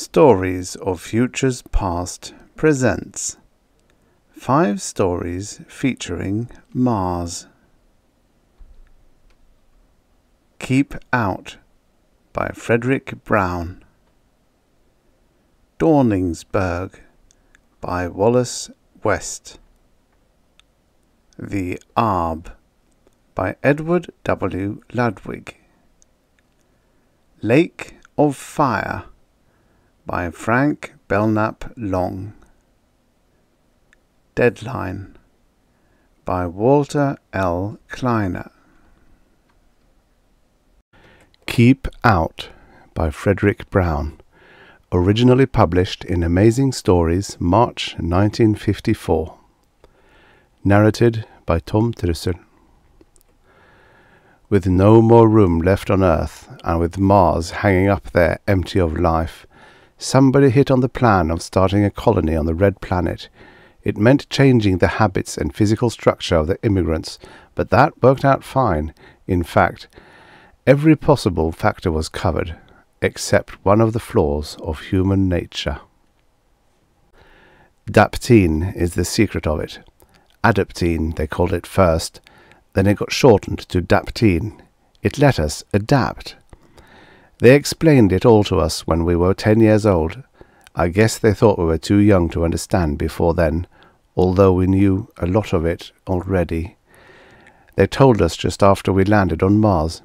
Stories of Futures Past presents five stories featuring Mars. Keep Out by Fredric Brown. Dawningsburgh by Wallace West. The Aab by Edward W. Ludwig. Lake of Fire by Frank Belknap Long. Deadline by Walter L. Kleine. Keep Out by Fredric Brown. Originally published in Amazing Stories, March 1954. Narrated by Tom Trussel. With no more room left on Earth, and with Mars hanging up there empty of life, somebody hit on the plan of starting a colony on the Red Planet. It meant changing the habits and physical structure of the immigrants, but that worked out fine. In fact, every possible factor was covered, except one of the flaws of human nature. Daptine is the secret of it. Adaptine, they called it first, then it got shortened to Daptine. It let us adapt. They explained it all to us when we were ten years old. I guess they thought we were too young to understand before then, although we knew a lot of it already. They told us just after we landed on Mars.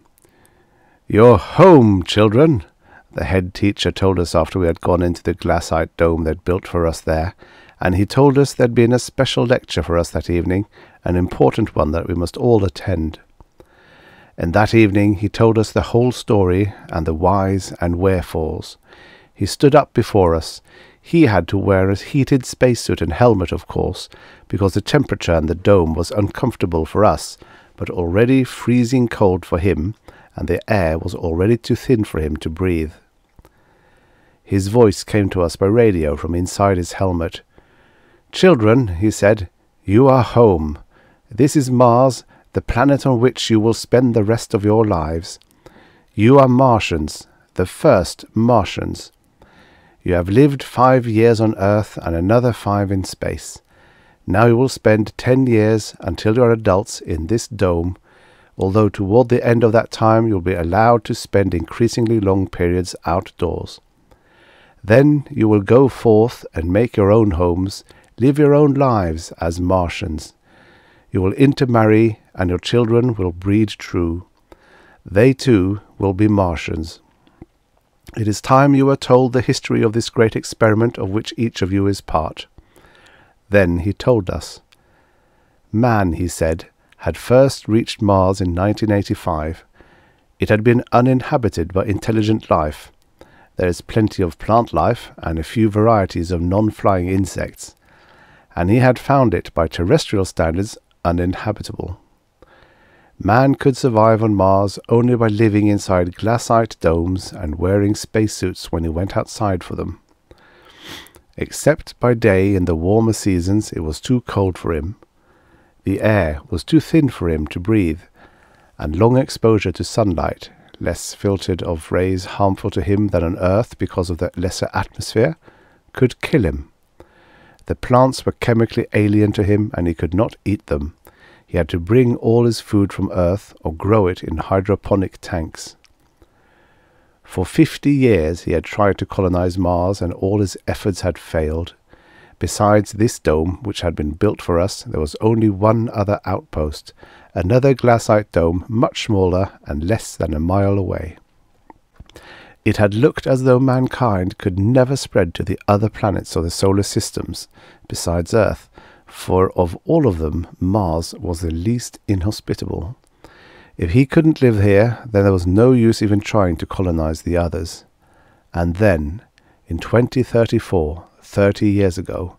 You're home, children, the head teacher told us after we had gone into the glassite dome they'd built for us there, and he told us there'd been a special lecture for us that evening, an important one that we must all attend. And that evening he told us the whole story and the whys and wherefores. He stood up before us. He had to wear a heated spacesuit and helmet, of course, because the temperature in the dome was uncomfortable for us, but already freezing cold for him, and the air was already too thin for him to breathe. His voice came to us by radio from inside his helmet. Children, he said, you are home. This is Mars, the planet on which you will spend the rest of your lives. You are Martians, the first Martians. You have lived five years on Earth and another five in space. Now you will spend ten years until you are adults in this dome, although toward the end of that time you will be allowed to spend increasingly long periods outdoors. Then you will go forth and make your own homes, live your own lives as Martians. You will intermarry, and your children will breed true. They too will be Martians. It is time you were told the history of this great experiment of which each of you is part. Then he told us. Man, he said, had first reached Mars in 1985. It had been uninhabited by intelligent life. There is plenty of plant life and a few varieties of non flying insects, and he had found it by terrestrial standards uninhabitable. Man could survive on Mars only by living inside glassite domes and wearing spacesuits when he went outside for them. Except by day in the warmer seasons, it was too cold for him. The air was too thin for him to breathe, and long exposure to sunlight, less filtered of rays harmful to him than on Earth because of the lesser atmosphere, could kill him. The plants were chemically alien to him, and he could not eat them. He had to bring all his food from Earth or grow it in hydroponic tanks. For fifty years he had tried to colonize Mars, and all his efforts had failed. Besides this dome, which had been built for us, there was only one other outpost, another glassite dome much smaller and less than a mile away. It had looked as though mankind could never spread to the other planets of the solar systems besides Earth, for of all of them Mars was the least inhospitable. If he couldn't live here, then there was no use even trying to colonize the others. And then, in 2034, thirty years ago,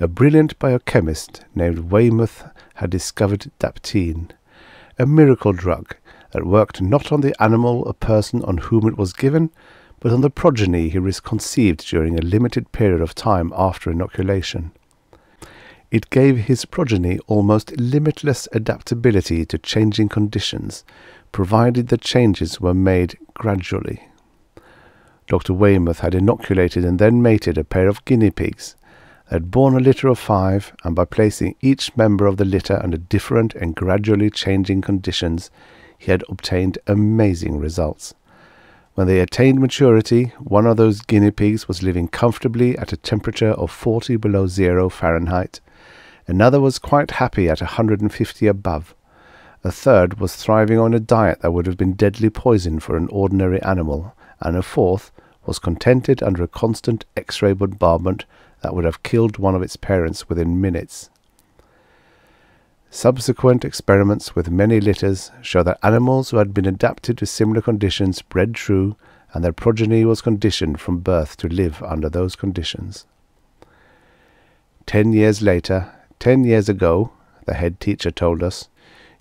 a brilliant biochemist named Weymouth had discovered daptine, a miracle drug that worked not on the animal or person on whom it was given, but on the progeny he conceived during a limited period of time after inoculation. It gave his progeny almost limitless adaptability to changing conditions, provided the changes were made gradually. Dr. Weymouth had inoculated and then mated a pair of guinea pigs. They had borne a litter of five, and by placing each member of the litter under different and gradually changing conditions, he had obtained amazing results. When they attained maturity, one of those guinea pigs was living comfortably at a temperature of 40 below zero Fahrenheit. Another was quite happy at 150 above. A third was thriving on a diet that would have been deadly poison for an ordinary animal, and a fourth was contented under a constant X-ray bombardment that would have killed one of its parents within minutes. Subsequent experiments with many litters show that animals who had been adapted to similar conditions bred true, and their progeny was conditioned from birth to live under those conditions. Ten years later, ten years ago, the head teacher told us,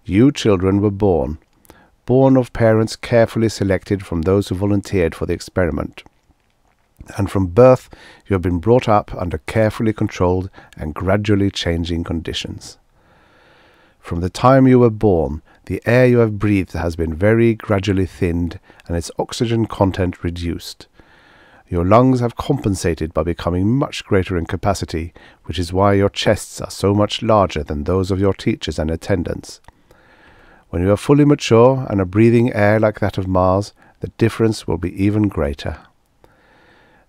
you children were born, born of parents carefully selected from those who volunteered for the experiment. And from birth you have been brought up under carefully controlled and gradually changing conditions. From the time you were born, the air you have breathed has been very gradually thinned and its oxygen content reduced. Your lungs have compensated by becoming much greater in capacity, which is why your chests are so much larger than those of your teachers and attendants. When you are fully mature and are breathing air like that of Mars, the difference will be even greater.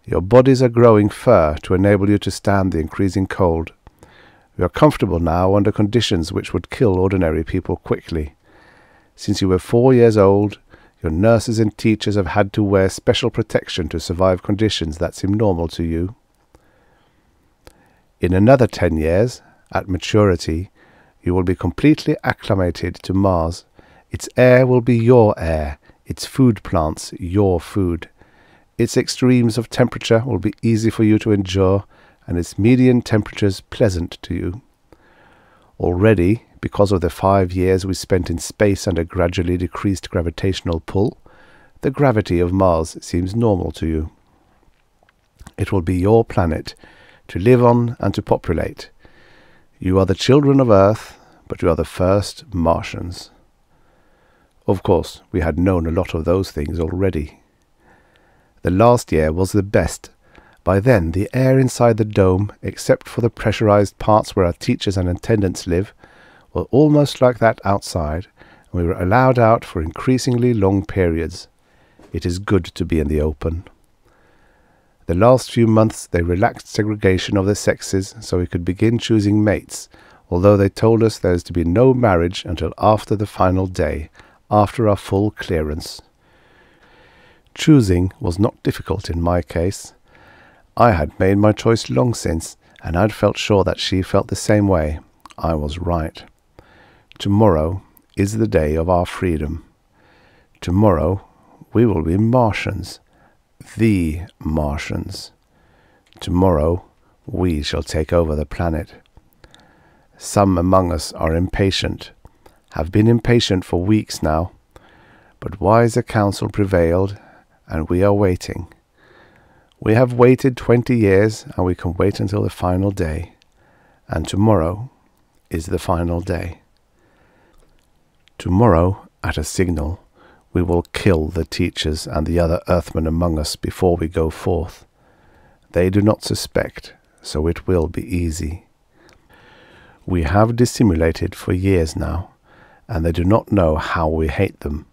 Your bodies are growing fur to enable you to stand the increasing cold, you are comfortable now under conditions which would kill ordinary people quickly. Since you were four years old, your nurses and teachers have had to wear special protection to survive conditions that seem normal to you. In another ten years, at maturity, you will be completely acclimated to Mars. Its air will be your air, its food plants your food. Its extremes of temperature will be easy for you to endure, and its median temperatures pleasant to you. Already, because of the five years we spent in space under gradually decreased gravitational pull, the gravity of Mars seems normal to you. It will be your planet, to live on and to populate. You are the children of Earth, but you are the first Martians. Of course, we had known a lot of those things already. The last year was the best by then, the air inside the dome, except for the pressurized parts where our teachers and attendants live, was almost like that outside, and we were allowed out for increasingly long periods. It is good to be in the open. The last few months they relaxed segregation of the sexes so we could begin choosing mates, although they told us there is to be no marriage until after the final day, after our full clearance. Choosing was not difficult in my case. I had made my choice long since, and I'd felt sure that she felt the same way. I was right. Tomorrow is the day of our freedom. Tomorrow we will be Martians, the Martians. Tomorrow we shall take over the planet. Some among us are impatient, have been impatient for weeks now, but wiser counsel prevailed, and we are waiting. We have waited twenty years, and we can wait until the final day. And tomorrow is the final day. Tomorrow, at a signal, we will kill the teachers and the other earthmen among us before we go forth. They do not suspect, so it will be easy. We have dissimulated for years now, and they do not know how we hate them,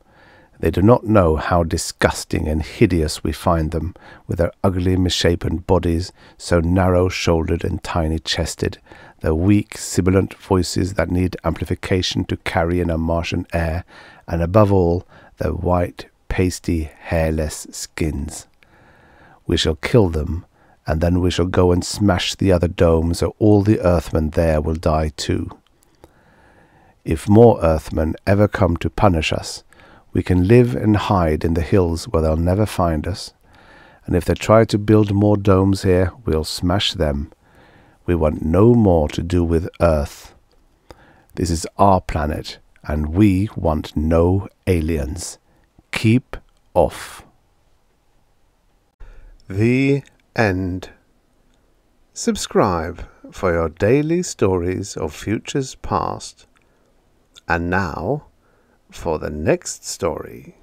they do not know how disgusting and hideous we find them, with their ugly, misshapen bodies, so narrow shouldered and tiny chested, their weak, sibilant voices that need amplification to carry in a Martian air, and above all, their white, pasty, hairless skins. We shall kill them, and then we shall go and smash the other dome so all the Earthmen there will die too. If more Earthmen ever come to punish us, we can live and hide in the hills where they'll never find us. And if they try to build more domes here, we'll smash them. We want no more to do with Earth. This is our planet, and we want no aliens. Keep off. The end. Subscribe for your daily stories of futures past. And now, for the next story.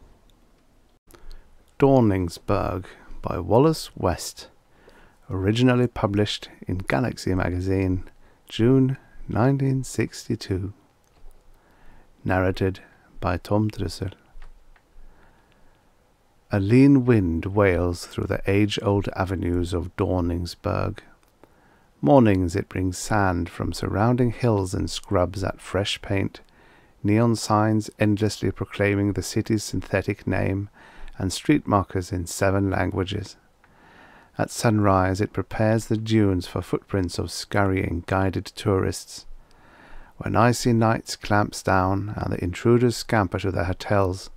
Dawningsburgh by Wallace West, originally published in Galaxy magazine, June 1962. Narrated by Tom Trussel. A lean wind wails through the age-old avenues of Dawningsburgh. Mornings it brings sand from surrounding hills and scrubs at fresh paint, neon signs endlessly proclaiming the city's synthetic name, and street markers in seven languages. At sunrise it prepares the dunes for footprints of scurrying guided tourists. When icy nights clamps down and the intruders scamper to their hotels,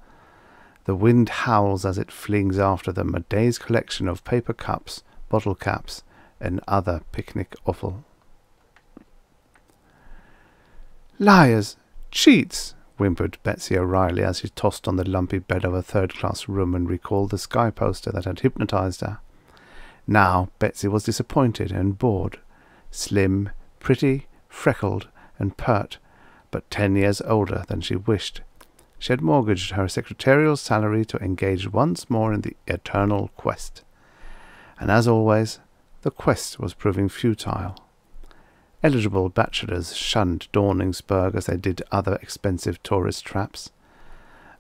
the wind howls as it flings after them a day's collection of paper cups, bottle caps, and other picnic offal. Liars! Cheats! whimpered Betsy O'Reilly as she tossed on the lumpy bed of a third-class room and recalled the sky poster that had hypnotized her. Now Betsy was disappointed and bored. Slim, pretty, freckled, and pert, but ten years older than she wished. She had mortgaged her secretarial salary to engage once more in the eternal quest. And as always, the quest was proving futile. Eligible bachelors shunned Dawningsburgh as they did other expensive tourist traps.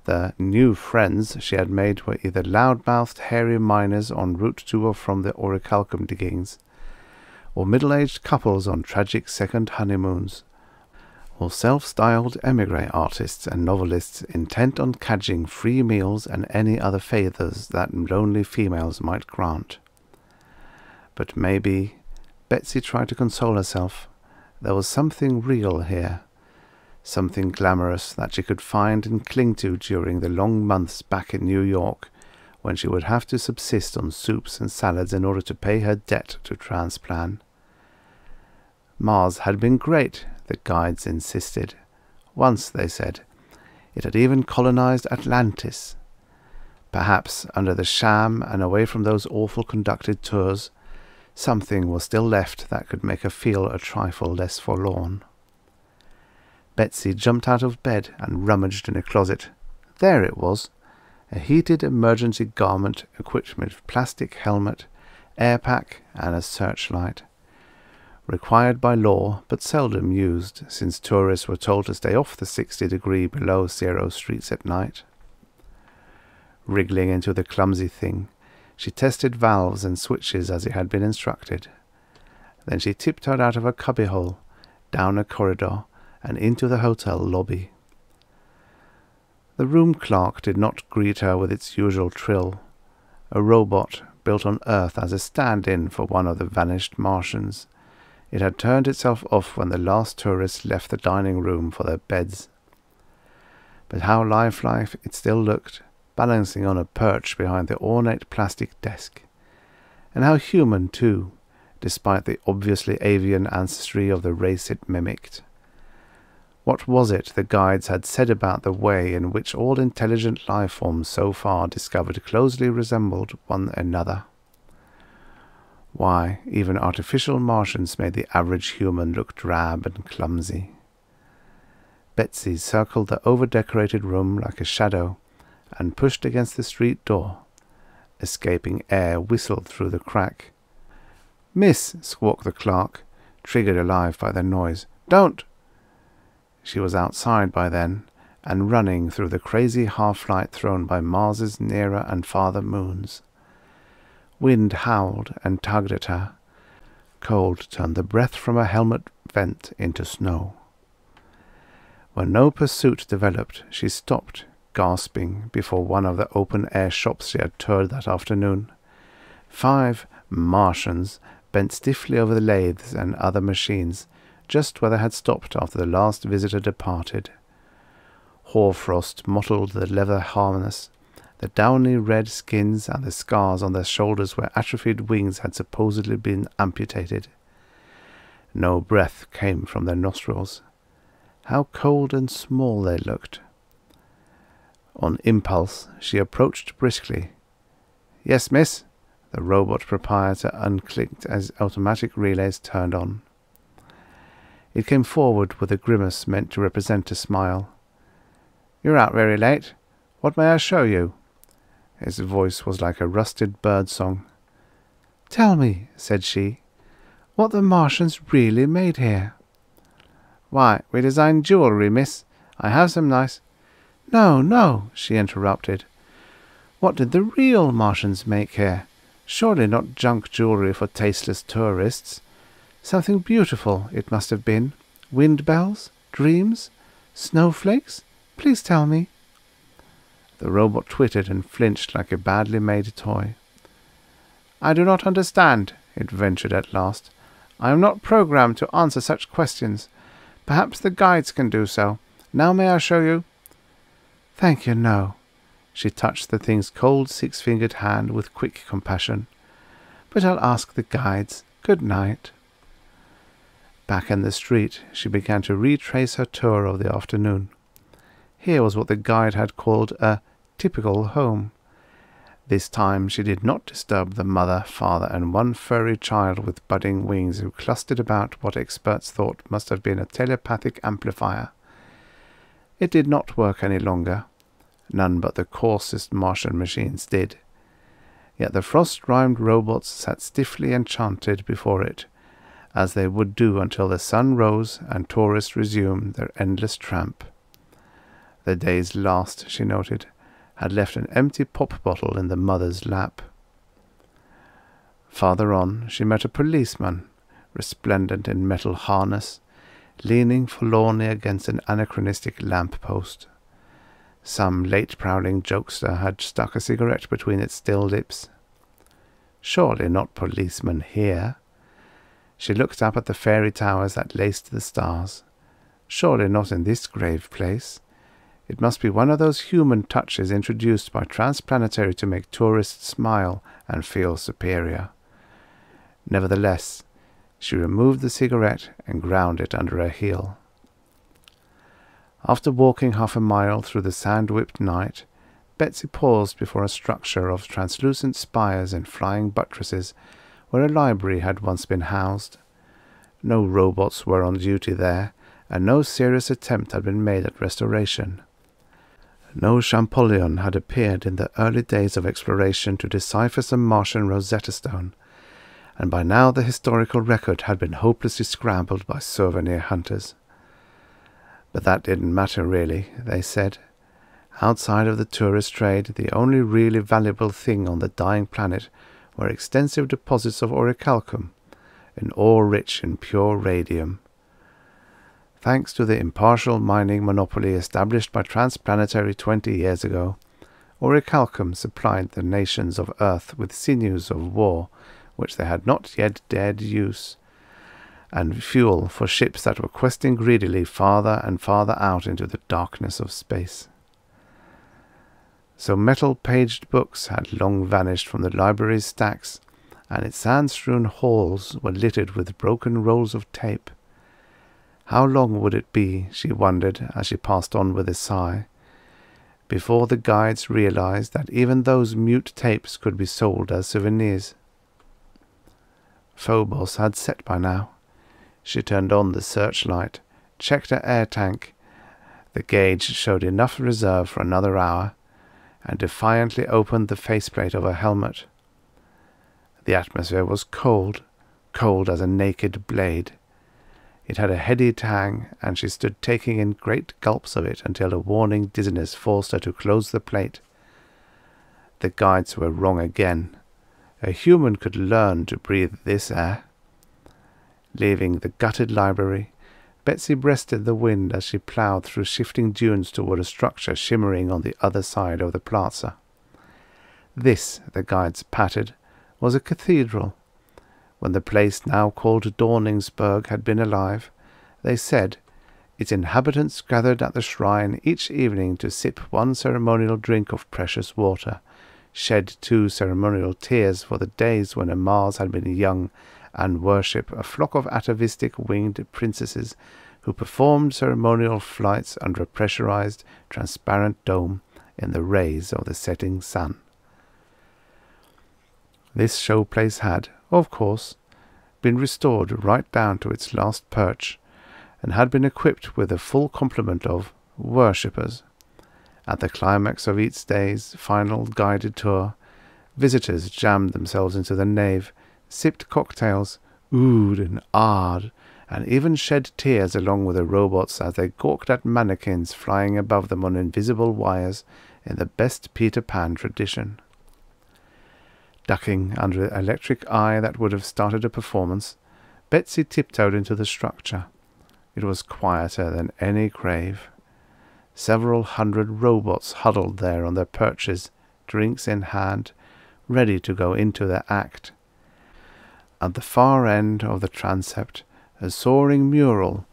The new friends she had made were either loud-mouthed, hairy miners en route to or from the orichalcum diggings, or middle-aged couples on tragic second honeymoons, or self-styled emigre artists and novelists intent on cadging free meals and any other favours that lonely females might grant. But maybe, Betsy tried to console herself, there was something real here, something glamorous that she could find and cling to during the long months back in New York, when she would have to subsist on soups and salads in order to pay her debt to Transplan. Mars had been great, the guides insisted. Once, they said, it had even colonized Atlantis. Perhaps under the sham and away from those awful conducted tours, Something was still left that could make her feel a trifle less forlorn. Betsy jumped out of bed and rummaged in a closet. There it was, a heated emergency garment equipped with plastic helmet, air pack, and a searchlight. Required by law, but seldom used, since tourists were told to stay off the 60 degree below zero streets at night. Wriggling into the clumsy thing, she tested valves and switches as it had been instructed. Then she tiptoed out of a cubbyhole, down a corridor, and into the hotel lobby. The room clerk did not greet her with its usual trill. A robot built on Earth as a stand-in for one of the vanished Martians. It had turned itself off when the last tourists left the dining room for their beds. But how lifelike it still looked, balancing on a perch behind the ornate plastic desk. And how human, too, despite the obviously avian ancestry of the race it mimicked. What was it the guides had said about the way in which all intelligent life forms so far discovered closely resembled one another? Why, even artificial Martians made the average human look drab and clumsy. Betsy circled the over-decorated room like a shadow, and pushed against the street door. Escaping air whistled through the crack. Miss, squawked the clerk, triggered alive by the noise. Don't! She was outside by then, and running through the crazy half-light thrown by Mars's nearer and farther moons. Wind howled and tugged at her. Cold turned the breath from her helmet vent into snow. When no pursuit developed, she stopped gasping before one of the open-air shops she had toured that afternoon. Five Martians bent stiffly over the lathes and other machines, just where they had stopped after the last visitor departed. Hoarfrost mottled the leather harness, the downy red skins and the scars on their shoulders where atrophied wings had supposedly been amputated. No breath came from their nostrils. How cold and small they looked. On impulse, she approached briskly. Yes, miss. The robot proprietor unclicked as automatic relays turned on. It came forward with a grimace meant to represent a smile. You're out very late. What may I show you? His voice was like a rusted bird song. Tell me, said she, what the Martians really made here. Why, we design jewellery, miss. I have some nice. No, no, she interrupted. What did the real Martians make here? Surely not junk jewellery for tasteless tourists. Something beautiful, it must have been. Wind bells? Dreams? Snowflakes? Please tell me. The robot twittered and flinched like a badly made toy. I do not understand, it ventured at last. I am not programmed to answer such questions. Perhaps the guides can do so. Now may I show you? Thank you, no. She touched the thing's cold six-fingered hand with quick compassion. But I'll ask the guides. Good night. Back in the street, she began to retrace her tour of the afternoon. Here was what the guide had called a typical home. This time she did not disturb the mother, father, and one furry child with budding wings who clustered about what experts thought must have been a telepathic amplifier. It did not work any longer. None but the coarsest Martian machines did. Yet the frost-rimed robots sat stiffly enchanted before it, as they would do until the sun rose and tourists resumed their endless tramp. The day's last, she noted, had left an empty pop bottle in the mother's lap. Farther on, she met a policeman, resplendent in metal harness, leaning forlornly against an anachronistic lamp post. Some late prowling jokester had stuck a cigarette between its still lips. Surely not policemen here. She looked up at the fairy towers that laced the stars. Surely not in this grave place. It must be one of those human touches introduced by Transplanetary to make tourists smile and feel superior. Nevertheless, she removed the cigarette and ground it under her heel. After walking half a mile through the sand-whipped night, Betsy paused before a structure of translucent spires and flying buttresses where a library had once been housed. No robots were on duty there, and no serious attempt had been made at restoration. No Champollion had appeared in the early days of exploration to decipher some Martian Rosetta Stone, and by now the historical record had been hopelessly scrambled by souvenir hunters. But that didn't matter really, they said. Outside of the tourist trade, the only really valuable thing on the dying planet were extensive deposits of orichalcum, an ore rich in pure radium. Thanks to the impartial mining monopoly established by Transplanetary twenty years ago, orichalcum supplied the nations of Earth with sinews of war which they had not yet dared use, and fuel for ships that were questing greedily farther and farther out into the darkness of space. So metal-paged books had long vanished from the library's stacks, and its sand-strewn halls were littered with broken rolls of tape, how long would it be, she wondered as she passed on with a sigh, before the guides realized that even those mute tapes could be sold as souvenirs? Phobos had set by now. She turned on the searchlight, checked her air tank. The gauge showed enough reserve for another hour, and defiantly opened the faceplate of her helmet. The atmosphere was cold, cold as a naked blade. It had a heady tang, and she stood taking in great gulps of it until a warning dizziness forced her to close the plate. The guides were wrong again. A human could learn to breathe this air. Leaving the gutted library, Betsy breasted the wind as she ploughed through shifting dunes toward a structure shimmering on the other side of the plaza. This, the guides pattered, was a cathedral, when the place now called Dawningsburgh had been alive, they said, its inhabitants gathered at the shrine each evening to sip one ceremonial drink of precious water, shed two ceremonial tears for the days when a Mars had been young, and worship a flock of atavistic winged princesses who performed ceremonial flights under a pressurized, transparent dome in the rays of the setting sun. This showplace had, of course, been restored right down to its last perch, and had been equipped with a full complement of worshippers, At the climax of each day's final guided tour, visitors jammed themselves into the nave, sipped cocktails, oohed and ahed, and even shed tears along with the robots as they gawked at mannequins flying above them on invisible wires in the best Peter Pan tradition. Ducking under the electric eye that would have started a performance, Betsy tiptoed into the structure. It was quieter than any grave. Several hundred robots huddled there on their perches, drinks in hand, ready to go into their act. At the far end of the transept, a soaring mural,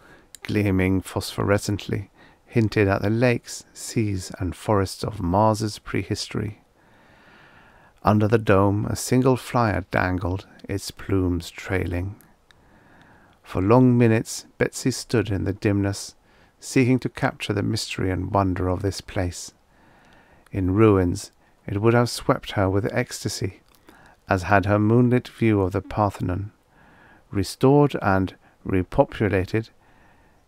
gleaming phosphorescently, hinted at the lakes, seas, and forests of Mars's prehistory. Under the dome, a single flyer dangled, its plumes trailing. For long minutes, Betsy stood in the dimness, seeking to capture the mystery and wonder of this place. In ruins, it would have swept her with ecstasy, as had her moonlit view of the Parthenon. Restored and repopulated,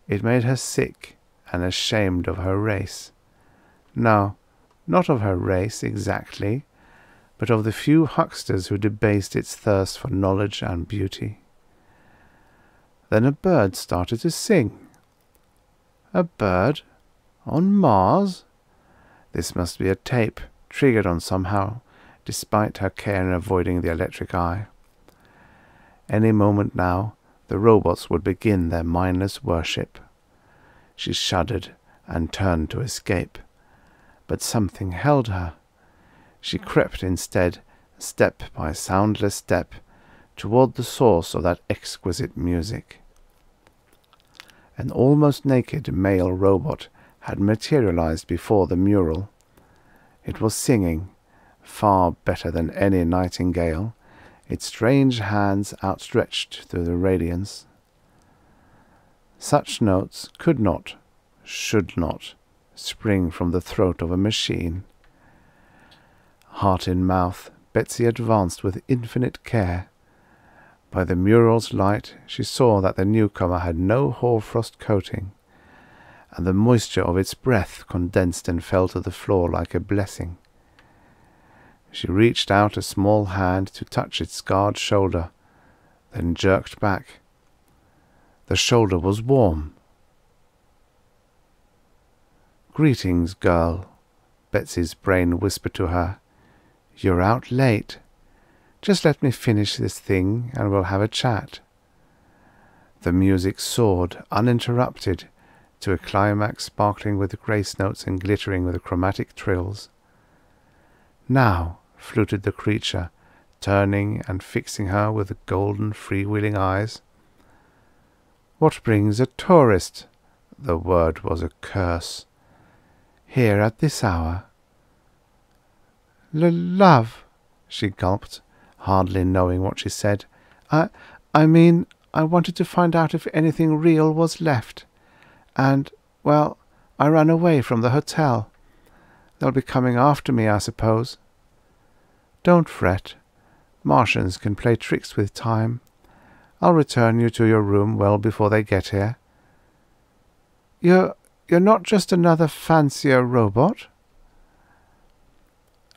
it made her sick and ashamed of her race. No, not of her race exactly, but of the few hucksters who debased its thirst for knowledge and beauty. Then a bird started to sing. A bird? On Mars? This must be a tape, triggered on somehow, despite her care in avoiding the electric eye. Any moment now, the robots would begin their mindless worship. She shuddered and turned to escape, but something held her. She crept instead, step by soundless step, toward the source of that exquisite music. An almost naked male robot had materialized before the mural. It was singing, far better than any nightingale, its strange hands outstretched through the radiance. Such notes could not, should not, spring from the throat of a machine. Heart in mouth, Betsy advanced with infinite care. By the mural's light, she saw that the newcomer had no hoarfrost coating, and the moisture of its breath condensed and fell to the floor like a blessing. She reached out a small hand to touch its scarred shoulder, then jerked back. The shoulder was warm. Greetings, girl, Betsy's brain whispered to her. You're out late. Just let me finish this thing and we'll have a chat. The music soared, uninterrupted, to a climax sparkling with grace notes and glittering with chromatic trills. Now, fluted the creature, turning and fixing her with golden freewheeling eyes. What brings a tourist? The word was a curse. Here at this hour. L love, she gulped, hardly knowing what she said. I, I mean, I wanted to find out if anything real was left. And, well, I ran away from the hotel. They'll be coming after me, I suppose. Don't fret. Martians can play tricks with time. I'll return you to your room well before they get here. You're, you're not just another fancier robot?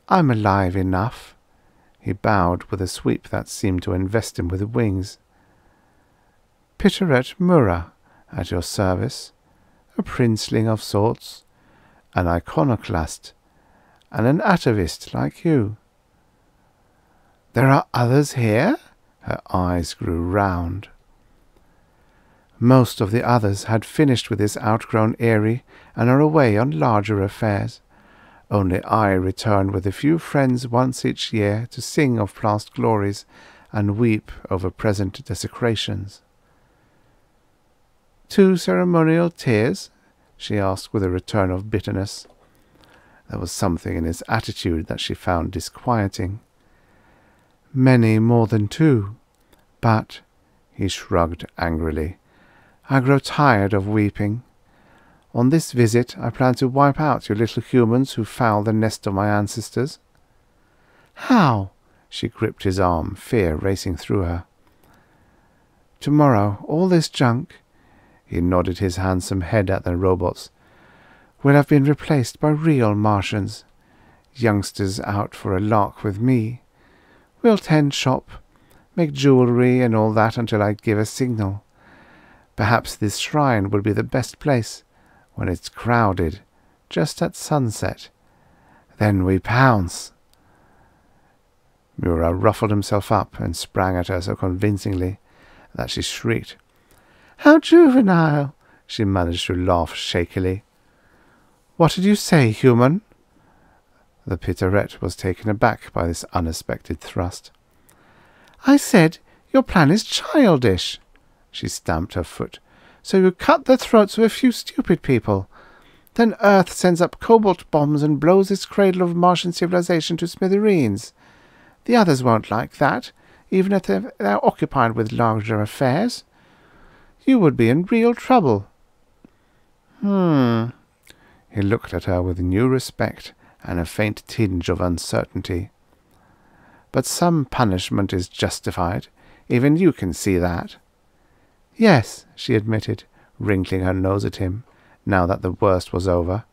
I'm alive enough. He bowed with a sweep that seemed to invest him with wings. Pitteret Mura, at your service, a princeling of sorts, an iconoclast, and an atavist like you. There are others here? Her eyes grew round. Most of the others had finished with this outgrown eyrie and are away on larger affairs. Only I return with a few friends once each year to sing of past glories and weep over present desecrations. Two ceremonial tears? she asked with a return of bitterness. There was something in his attitude that she found disquieting. Many more than two, but, he shrugged angrily, I grow tired of weeping. On this visit, I plan to wipe out your little humans who fouled the nest of my ancestors. How? She gripped his arm, fear racing through her. Tomorrow, all this junk. He nodded his handsome head at the robots. will have been replaced by real Martians. Youngsters out for a lark with me. We'll tend shop, make jewellery and all that until I give a signal. Perhaps this shrine will be the best place when it's crowded, just at sunset. Then we pounce. Mura ruffled himself up and sprang at her so convincingly that she shrieked. How juvenile! She managed to laugh shakily. What did you say, human? The Pitterette was taken aback by this unexpected thrust. I said your plan is childish. She stamped her foot. So you cut the throats of a few stupid people. Then Earth sends up cobalt bombs and blows this cradle of Martian civilization to smithereens. The others won't like that, even if they're, they're occupied with larger affairs. You would be in real trouble. Hmm. He looked at her with new respect and a faint tinge of uncertainty. But some punishment is justified. Even you can see that. Yes, she admitted, wrinkling her nose at him, now that the worst was over.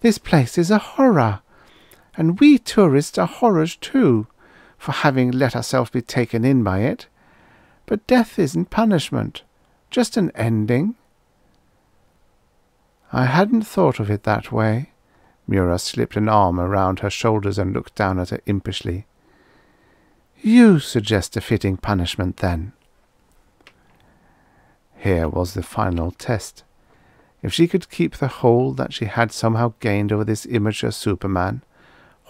This place is a horror, and we tourists are horrors too, for having let ourselves be taken in by it. But death isn't punishment, just an ending. I hadn't thought of it that way. Mura slipped an arm around her shoulders and looked down at her impishly. You suggest a fitting punishment, then. Here was the final test. If she could keep the hold that she had somehow gained over this immature Superman,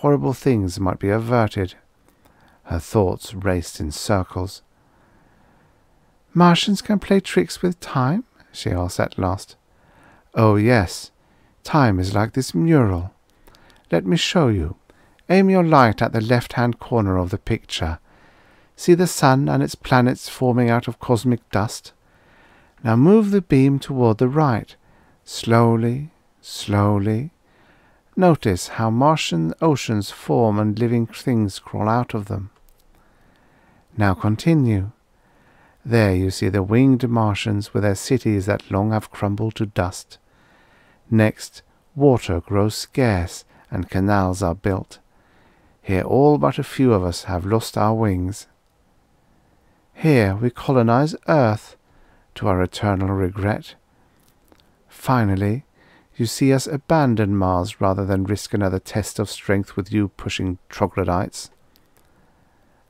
horrible things might be averted. Her thoughts raced in circles. Martians can play tricks with time? she asked at last. Oh, yes. Time is like this mural. Let me show you. Aim your light at the left-hand corner of the picture. See the sun and its planets forming out of cosmic dust? Now move the beam toward the right, slowly, slowly. Notice how Martian oceans form and living things crawl out of them. Now continue. There you see the winged Martians with their cities that long have crumbled to dust. Next, water grows scarce and canals are built. Here all but a few of us have lost our wings. Here we colonize Earth, to our eternal regret. Finally, you see us abandon Mars rather than risk another test of strength with you pushing troglodytes.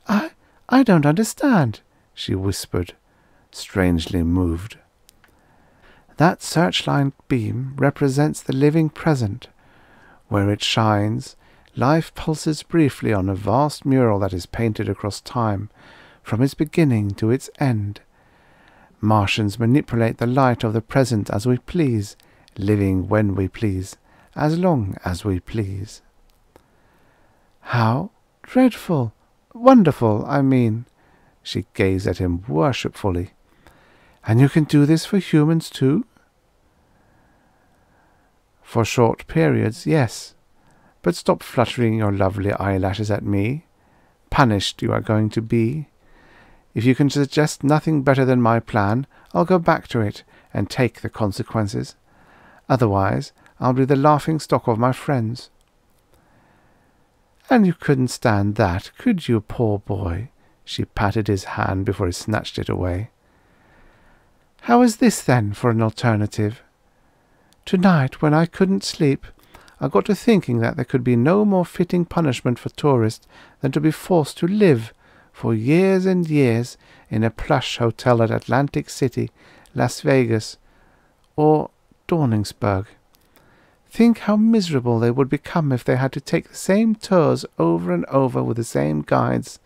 I, I don't understand, she whispered, strangely moved. That searchlight beam represents the living present. Where it shines, life pulses briefly on a vast mural that is painted across time, from its beginning to its end. Martians manipulate the light of the present as we please, living when we please, as long as we please. How dreadful, wonderful, I mean. She gazed at him worshipfully. And you can do this for humans too? For short periods, yes. But stop fluttering your lovely eyelashes at me. Punished you are going to be. If you can suggest nothing better than my plan, I'll go back to it and take the consequences. Otherwise, I'll be the laughing stock of my friends. And you couldn't stand that, could you, poor boy? She patted his hand before he snatched it away. How is this, then, for an alternative? Tonight, when I couldn't sleep, I got to thinking that there could be no more fitting punishment for tourists than to be forced to live for years and years in a plush hotel at Atlantic City, Las Vegas, or Dawningsburgh. Think how miserable they would become if they had to take the same tours over and over with the same guides,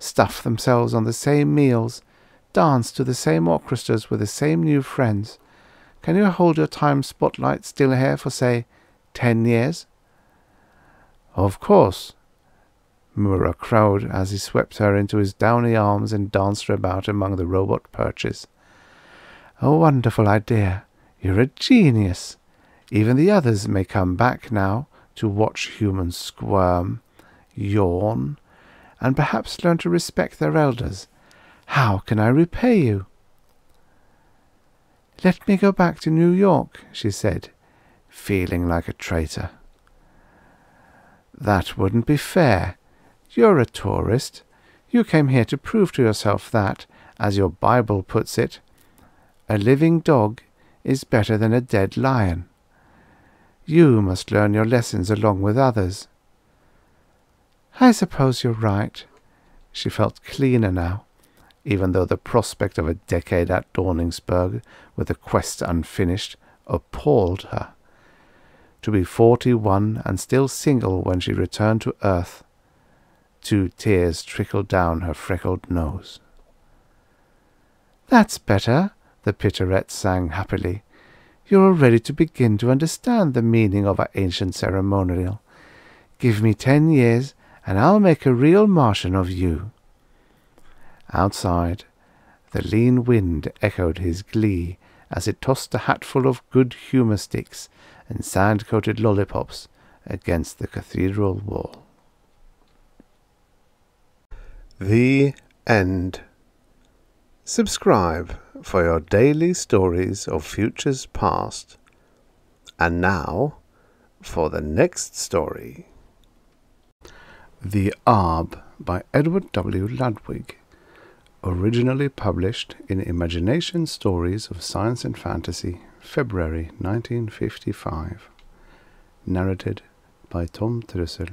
stuff themselves on the same meals, dance to the same orchestras with the same new friends. Can you hold your time spotlight still here for, say, ten years? Of course, Mura crowed as he swept her into his downy arms and danced her about among the robot perches. A wonderful idea. You're a genius. Even the others may come back now to watch humans squirm, yawn, and perhaps learn to respect their elders. How can I repay you? Let me go back to New York, she said, feeling like a traitor. That wouldn't be fair. You're a tourist. You came here to prove to yourself that, as your Bible puts it, a living dog is better than a dead lion. You must learn your lessons along with others. I suppose you're right. She felt cleaner now, even though the prospect of a decade at Dawningsburgh with the quest unfinished appalled her. To be forty-one and still single when she returned to earth. Two tears trickled down her freckled nose. That's better, the Pitterette sang happily. You're ready to begin to understand the meaning of our ancient ceremonial. Give me ten years, and I'll make a real Martian of you. Outside, the lean wind echoed his glee as it tossed a hatful of good humour sticks and sand-coated lollipops against the cathedral wall. The End. Subscribe for your daily stories of futures past. And now for the next story. The Aab by Edward W. Ludwig. Originally published in Imagination Stories of Science and Fantasy, February 1955. Narrated by Tom Trussel.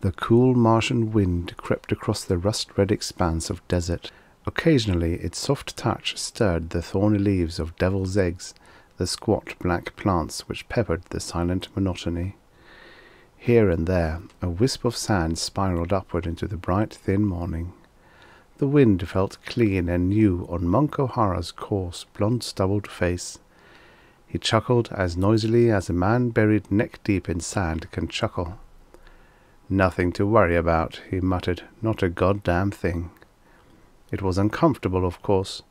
The cool Martian wind crept across the rust-red expanse of desert. Occasionally its soft touch stirred the thorny leaves of devil's eggs, the squat black plants which peppered the silent monotony. Here and there a wisp of sand spiraled upward into the bright thin morning. The wind felt clean and new on Monk O'Hara's coarse, blond-stubbled face. He chuckled as noisily as a man buried neck-deep in sand can chuckle. Nothing to worry about, he muttered, not a goddamn thing. It was uncomfortable, of course.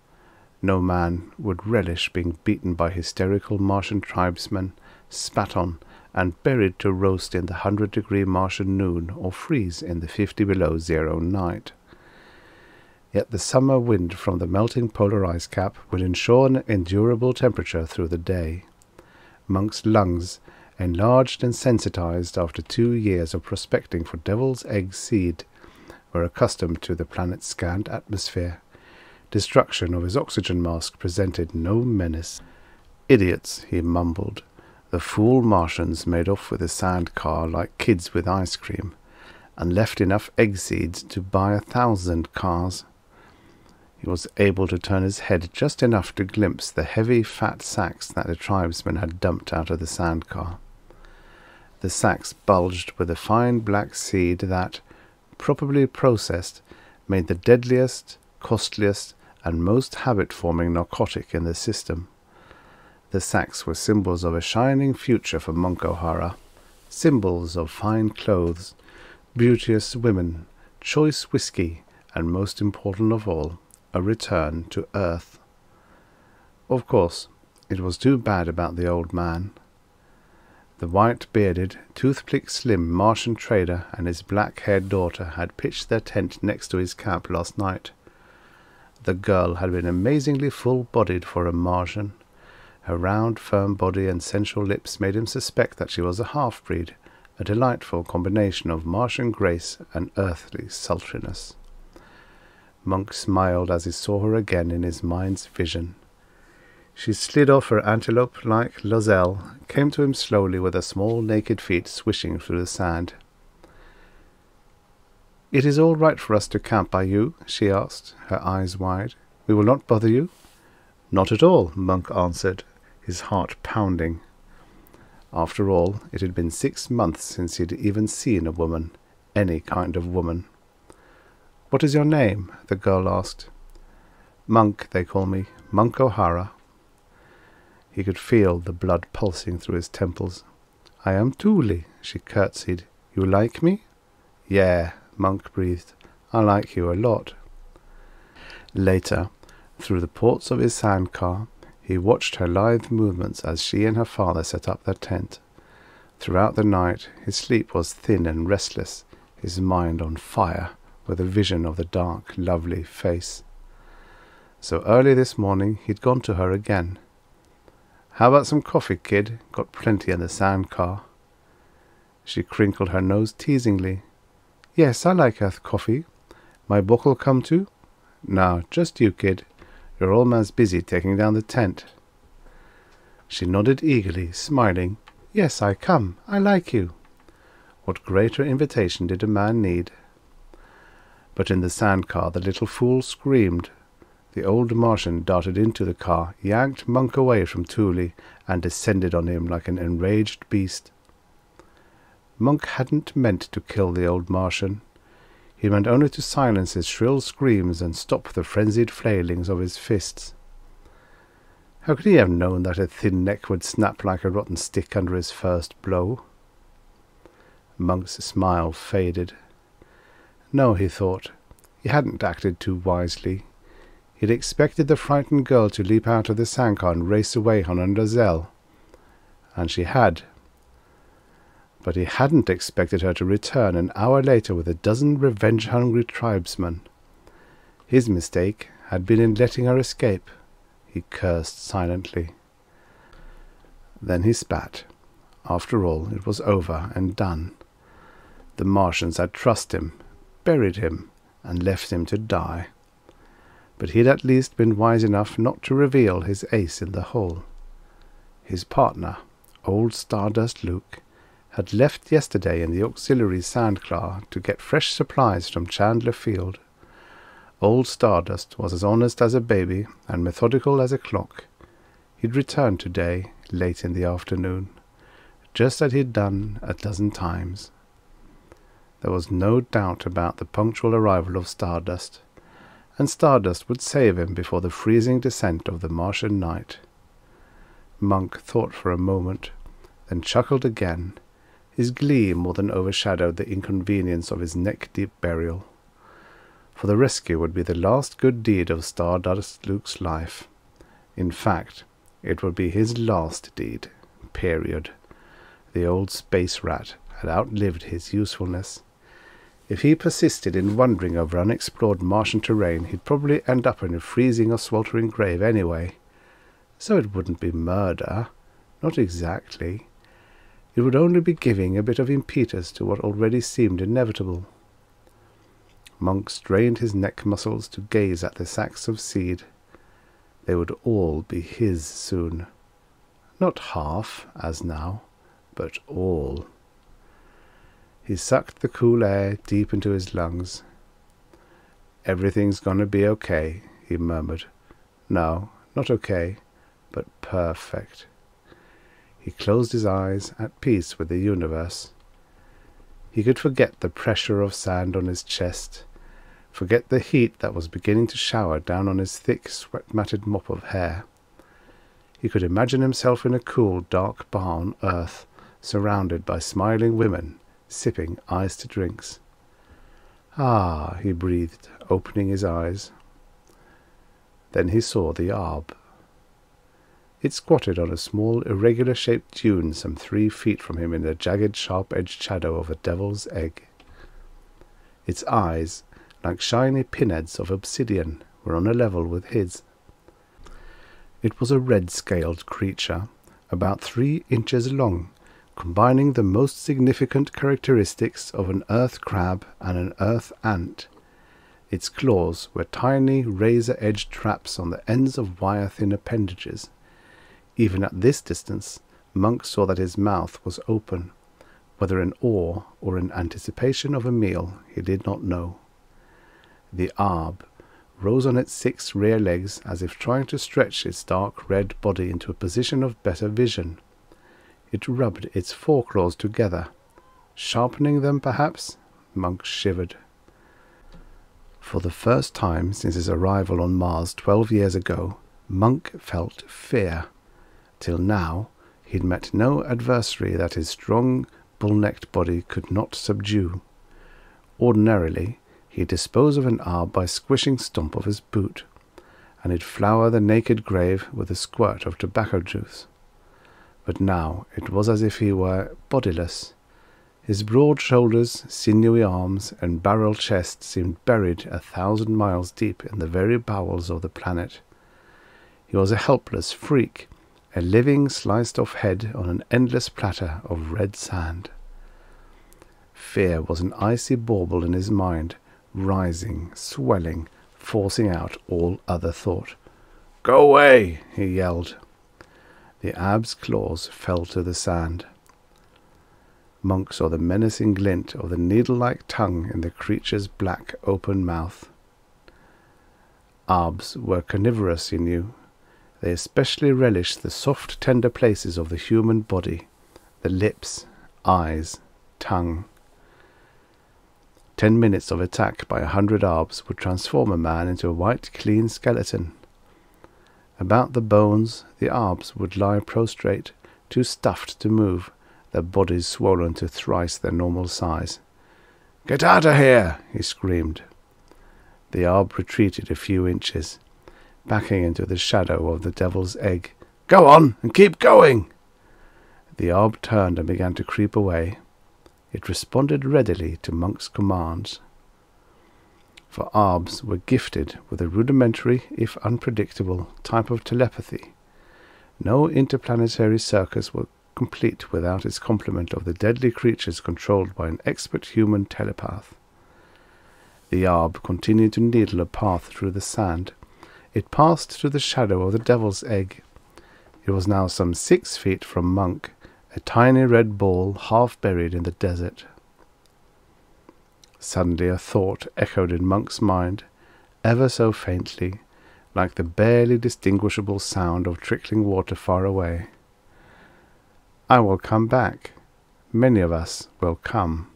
No man would relish being beaten by hysterical Martian tribesmen, spat on, and buried to roast in the hundred-degree Martian noon or freeze in the fifty-below zero night. Yet the summer wind from the melting polar ice cap will ensure an endurable temperature through the day. Monk's lungs, enlarged and sensitized after two years of prospecting for devil's egg seed, were accustomed to the planet's scant atmosphere. Destruction of his oxygen mask presented no menace. Idiots, he mumbled. The fool Martians made off with a sand car like kids with ice cream, and left enough egg seeds to buy a thousand cars. He was able to turn his head just enough to glimpse the heavy, fat sacks that the tribesmen had dumped out of the sand car. The sacks bulged with a fine black seed that, properly processed, made the deadliest, costliest, and most habit-forming narcotic in the system. The sacks were symbols of a shining future for Monk O'Hara, symbols of fine clothes, beauteous women, choice whiskey, and most important of all, a return to Earth. Of course, it was too bad about the old man. The white-bearded, toothpick slim Martian trader and his black-haired daughter had pitched their tent next to his camp last night. The girl had been amazingly full-bodied for a Martian. Her round, firm body and sensual lips made him suspect that she was a half-breed, a delightful combination of Martian grace and earthly sultriness. Monk smiled as he saw her again in his mind's vision. She slid off her antelope-like lozelle, came to him slowly with her small naked feet swishing through the sand. It is all right for us to camp by you? she asked, her eyes wide. We will not bother you? Not at all, Monk answered, his heart pounding. After all, it had been six months since he had even seen a woman, any kind of woman. What is your name? the girl asked. Monk, they call me. Monk O'Hara. He could feel the blood pulsing through his temples. I am Thule, she curtsied. You like me? Yeah, Monk breathed. I like you a lot. Later, through the ports of his sand car, he watched her lithe movements as she and her father set up their tent. Throughout the night, his sleep was thin and restless, his mind on fire with a vision of the dark, lovely face. So early this morning he'd gone to her again. How about some coffee, kid? Got plenty in the sand car. She crinkled her nose teasingly. Yes, I like Earth coffee. My book'll come too? No, just you, kid. Your old man's busy taking down the tent. She nodded eagerly, smiling. Yes, I come. I like you. What greater invitation did a man need? But in the sand car the little fool screamed. The old Martian darted into the car, yanked Monk away from Thule, and descended on him like an enraged beast. Monk hadn't meant to kill the old Martian. He meant only to silence his shrill screams and stop the frenzied flailings of his fists. How could he have known that a thin neck would snap like a rotten stick under his first blow? Monk's smile faded. No, he thought, he hadn't acted too wisely. He'd expected the frightened girl to leap out of the sandcar and race away on under Zell. And she had, but he hadn't expected her to return an hour later with a dozen revenge-hungry tribesmen. His mistake had been in letting her escape. He cursed silently. Then he spat. After all, it was over and done. The Martians had trusted him, buried him, and left him to die. But he'd at least been wise enough not to reveal his ace in the hole. His partner, old Stardust Luke, had left yesterday in the auxiliary sandcar to get fresh supplies from Chandler Field. Old Stardust was as honest as a baby and methodical as a clock. He'd returned today, late in the afternoon, just as he'd done a dozen times. There was no doubt about the punctual arrival of Stardust, and Stardust would save him before the freezing descent of the Martian night. Monk thought for a moment, then chuckled again his glee more than overshadowed the inconvenience of his neck-deep burial. For the rescue would be the last good deed of Stardust Luke's life. In fact, it would be his last deed, period. The old space rat had outlived his usefulness. If he persisted in wandering over unexplored Martian terrain, he'd probably end up in a freezing or sweltering grave anyway. So it wouldn't be murder. Not exactly. It would only be giving a bit of impetus to what already seemed inevitable. Monk strained his neck muscles to gaze at the sacks of seed. They would all be his soon. Not half, as now, but all. He sucked the cool air deep into his lungs. Everything's to be okay, he murmured. No, not okay, but perfect. He closed his eyes, at peace with the universe. He could forget the pressure of sand on his chest, forget the heat that was beginning to shower down on his thick, sweat-matted mop of hair. He could imagine himself in a cool, dark barn earth, surrounded by smiling women, sipping iced drinks. Ah, he breathed, opening his eyes. Then he saw the Aab. It squatted on a small, irregular-shaped dune some three feet from him in the jagged, sharp-edged shadow of a devil's egg. Its eyes, like shiny pinheads of obsidian, were on a level with his. It was a red-scaled creature, about three inches long, combining the most significant characteristics of an earth crab and an earth ant. Its claws were tiny razor-edged traps on the ends of wire-thin appendages. Even at this distance, Monk saw that his mouth was open. Whether in awe or in anticipation of a meal, he did not know. The aab rose on its six rear legs as if trying to stretch its dark red body into a position of better vision. It rubbed its foreclaws together, sharpening them perhaps. Monk shivered. For the first time since his arrival on Mars twelve years ago, Monk felt fear. Till now, he'd met no adversary that his strong, bull-necked body could not subdue. Ordinarily, he'd dispose of an aab by squishing stump of his boot, and he'd flour the naked grave with a squirt of tobacco juice. But now it was as if he were bodiless. His broad shoulders, sinewy arms, and barrel chest seemed buried a thousand miles deep in the very bowels of the planet. He was a helpless freak, a living sliced off head on an endless platter of red sand. Fear was an icy bauble in his mind, rising, swelling, forcing out all other thought. Go away, he yelled. The aab's claws fell to the sand. Monk saw the menacing glint of the needle-like tongue in the creature's black open mouth. Aabs were carnivorous, he knew. They especially relished the soft, tender places of the human body, the lips, eyes, tongue. Ten minutes of attack by a hundred aabs would transform a man into a white, clean skeleton. About the bones, the aabs would lie prostrate, too stuffed to move, their bodies swollen to thrice their normal size. Get out of here! he screamed. The aab retreated a few inches, backing into the shadow of the devil's egg. Go on, and keep going! The aab turned and began to creep away. It responded readily to Monk's commands. For Aabs were gifted with a rudimentary, if unpredictable, type of telepathy. No interplanetary circus would complete without its complement of the deadly creatures controlled by an expert human telepath. The Aab continued to needle a path through the sand. It passed through the shadow of the devil's egg. It was now some six feet from Monk, a tiny red ball half buried in the desert. Suddenly a thought echoed in Monk's mind, ever so faintly, like the barely distinguishable sound of trickling water far away. I will come back. Many of us will come.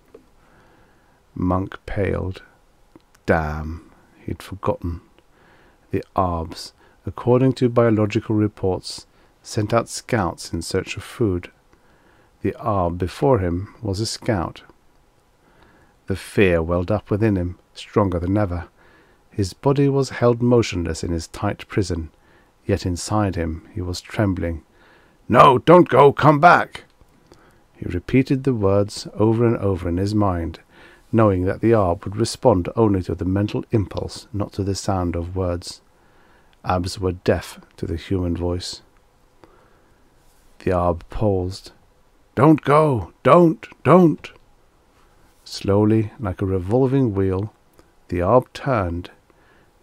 Monk paled. Damn, he'd forgotten. The Aabs, according to biological reports, sent out scouts in search of food. The Aab before him was a scout. The fear welled up within him, stronger than ever. His body was held motionless in his tight prison, yet inside him he was trembling. No, don't go, come back! He repeated the words over and over in his mind, knowing that the Aab would respond only to the mental impulse, not to the sound of words. Aabs were deaf to the human voice. The Aab paused. Don't go! Don't! Don't! Slowly, like a revolving wheel, the Aab turned.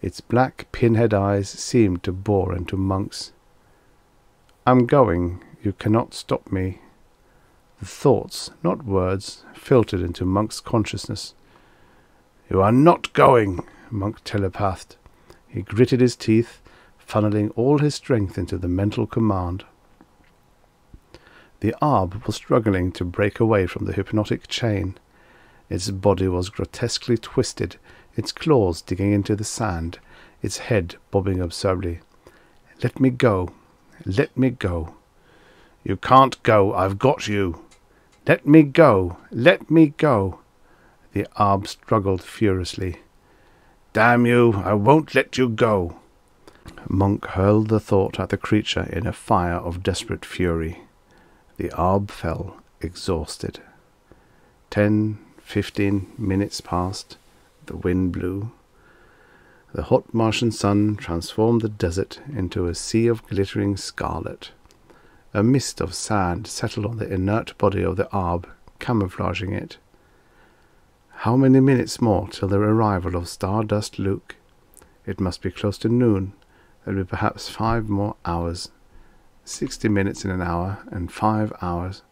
Its black pinhead eyes seemed to bore into Monk's. I'm going. You cannot stop me. The thoughts, not words, filtered into Monk's consciousness. You are not going, Monk telepathed. He gritted his teeth, funneling all his strength into the mental command. The Aab was struggling to break away from the hypnotic chain. Its body was grotesquely twisted, its claws digging into the sand, its head bobbing absurdly. Let me go. Let me go. You can't go. I've got you. Let me go. Let me go. The Aab struggled furiously. Damn you, I won't let you go. Monk hurled the thought at the creature in a fire of desperate fury. The Aab fell, exhausted. Ten, fifteen minutes passed. The wind blew. The hot Martian sun transformed the desert into a sea of glittering scarlet. A mist of sand settled on the inert body of the Aab, camouflaging it. How many minutes more till the arrival of Stardust Luke? It must be close to noon. There'll be perhaps five more hours sixty minutes in an hour, and five hours.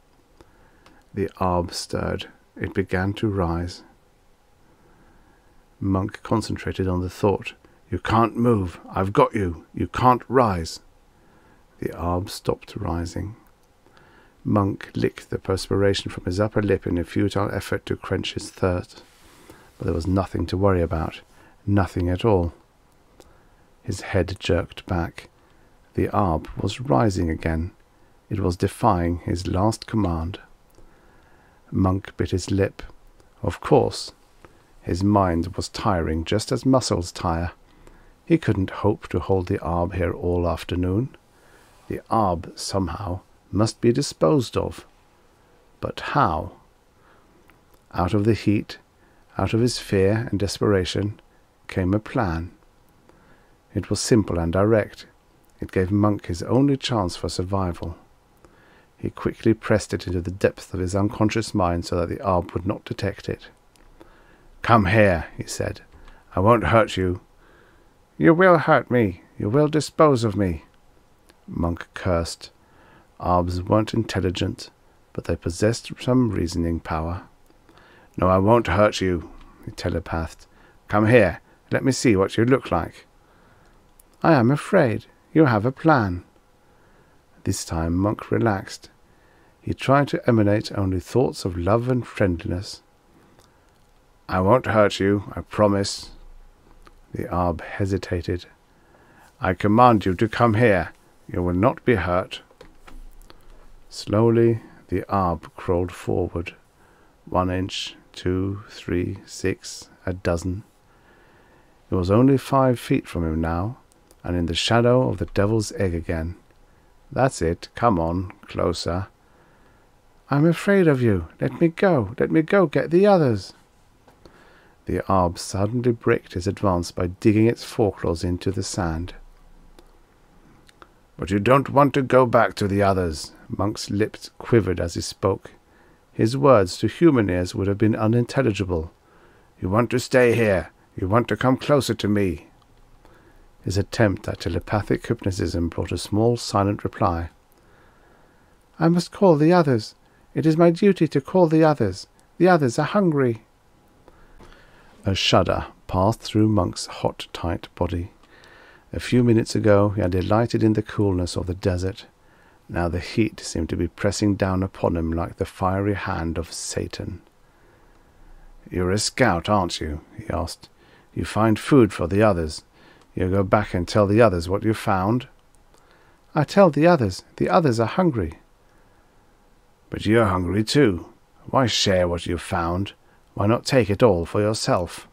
The aab stirred. It began to rise. Monk concentrated on the thought. You can't move. I've got you. You can't rise. The aab stopped rising. Monk licked the perspiration from his upper lip in a futile effort to quench his thirst. But there was nothing to worry about. Nothing at all. His head jerked back. The Aab was rising again. It was defying his last command. Monk bit his lip. Of course. His mind was tiring just as muscles tire. He couldn't hope to hold the Aab here all afternoon. The Aab, somehow, must be disposed of. But how? Out of the heat, out of his fear and desperation, came a plan. It was simple and direct. It gave Monk his only chance for survival. He quickly pressed it into the depths of his unconscious mind so that the Aab would not detect it. Come here, he said. I won't hurt you. You will hurt me. You will dispose of me. Monk cursed. Aabs weren't intelligent, but they possessed some reasoning power. No, I won't hurt you, he telepathed. Come here. Let me see what you look like. I am afraid. You have a plan. This time Monk relaxed. He tried to emanate only thoughts of love and friendliness. I won't hurt you, I promise. The Aab hesitated. I command you to come here. You will not be hurt. Slowly the Aab crawled forward. One inch, two, three, six, a dozen. It was only five feet from him now, and in the shadow of the devil's egg again. That's it. Come on, closer. I'm afraid of you. Let me go. Let me go get the others. The aab suddenly braked his advance by digging its foreclaws into the sand. But you don't want to go back to the others. Monk's lips quivered as he spoke. His words to human ears would have been unintelligible. You want to stay here. You want to come closer to me. His attempt at telepathic hypnotism brought a small silent reply. I must call the others. It is my duty to call the others. The others are hungry. A shudder passed through Monk's hot, tight body. A few minutes ago he had delighted in the coolness of the desert. Now the heat seemed to be pressing down upon him like the fiery hand of Satan. You're a scout, aren't you? he asked. You find food for the others. You go back and tell the others what you found? I tell the others. The others are hungry. But you're hungry too. Why share what you've found? Why not take it all for yourself?